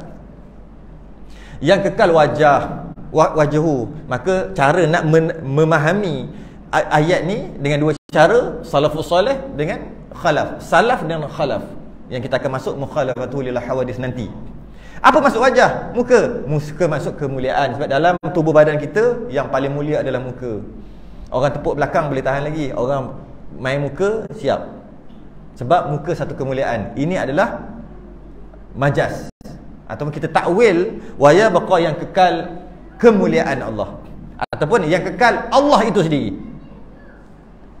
Yang kekal wajah wajahu. Maka cara nak memahami ayat ni dengan dua cara, salafus soleh dengan khalaf. Salaf dan khalaf. Yang kita akan masuk mukhalafatu lil hawadis nanti. Apa maksud wajah? Muka. Muka masuk kemuliaan sebab dalam tubuh badan kita yang paling mulia adalah muka. Orang tepuk belakang boleh tahan lagi. Orang main muka siap. Sebab muka satu kemuliaan. Ini adalah majas. Ataupun kita takwil waya baqa yang kekal kemuliaan Allah. Ataupun yang kekal Allah itu sendiri.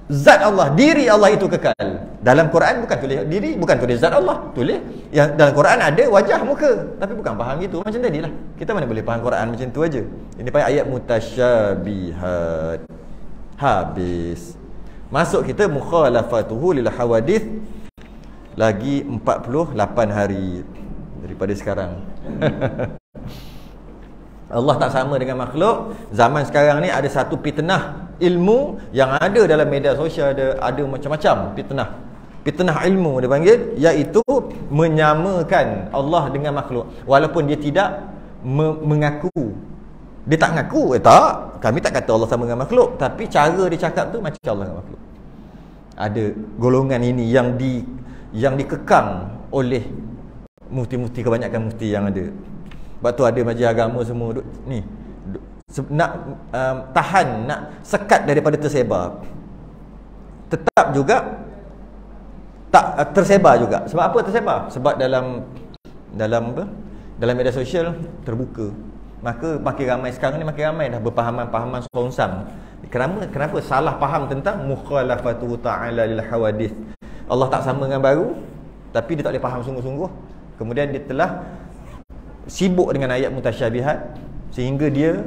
Zat Allah, diri Allah itu kekal. Dalam Quran bukan tulis diri, bukan tulis zat Allah, tulis yang dalam Quran ada wajah muka, tapi bukan faham gitu. Macam tadilah. Kita mana boleh faham Quran macam tu aja. Ini pai ayat mutasyabihat. Habis. Masuk kita mukhalafatuhu lil hawadith lagi 48 hari daripada sekarang. Allah tak sama dengan makhluk. Zaman sekarang ni ada satu fitnah ilmu yang ada dalam media sosial ada ada macam-macam fitnah. Fitnah ilmu dia panggil iaitu menyamakan Allah dengan makhluk walaupun dia tidak me- mengaku. Dia tak mengaku, eh tak. Kami tak kata Allah sama dengan makhluk, tapi cara dia cakap tu macam Allah dengan makhluk. Ada golongan ini yang di yang dikekang oleh mufti-mufti kebanyakan mufti yang ada. Sebab tu ada majlis agama semua duk, ni duk, nak um, tahan nak sekat daripada tersebar. Tetap juga tak uh, tersebar juga. Sebab apa tersebar? Sebab dalam dalam apa? Dalam media sosial terbuka. Maka makin ramai sekarang ni makin ramai dah berpahaman-pahaman sonsam. Kenapa kenapa salah faham tentang mukhalafatu ta'ala lil hawadith. Allah tak sama dengan baru tapi dia tak boleh faham sungguh-sungguh. Kemudian dia telah sibuk dengan ayat mutasyabihat sehingga dia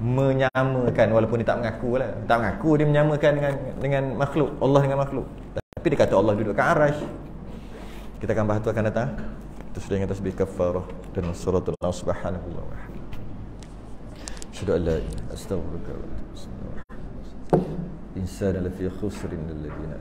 menyamakan walaupun dia tak mengaku lah. Tak mengaku dia menyamakan dengan dengan makhluk. Allah dengan makhluk. Tapi dia kata Allah duduk kat arash kita akan bahas tu akan datang. Itu sudah dengan tasbih kafarah dan suratul Allah subhanahu wa ta'ala. Asyhadu an la ilaha astaghfiruka wa atubu ilaik. Insan lafi khusrin lil ladina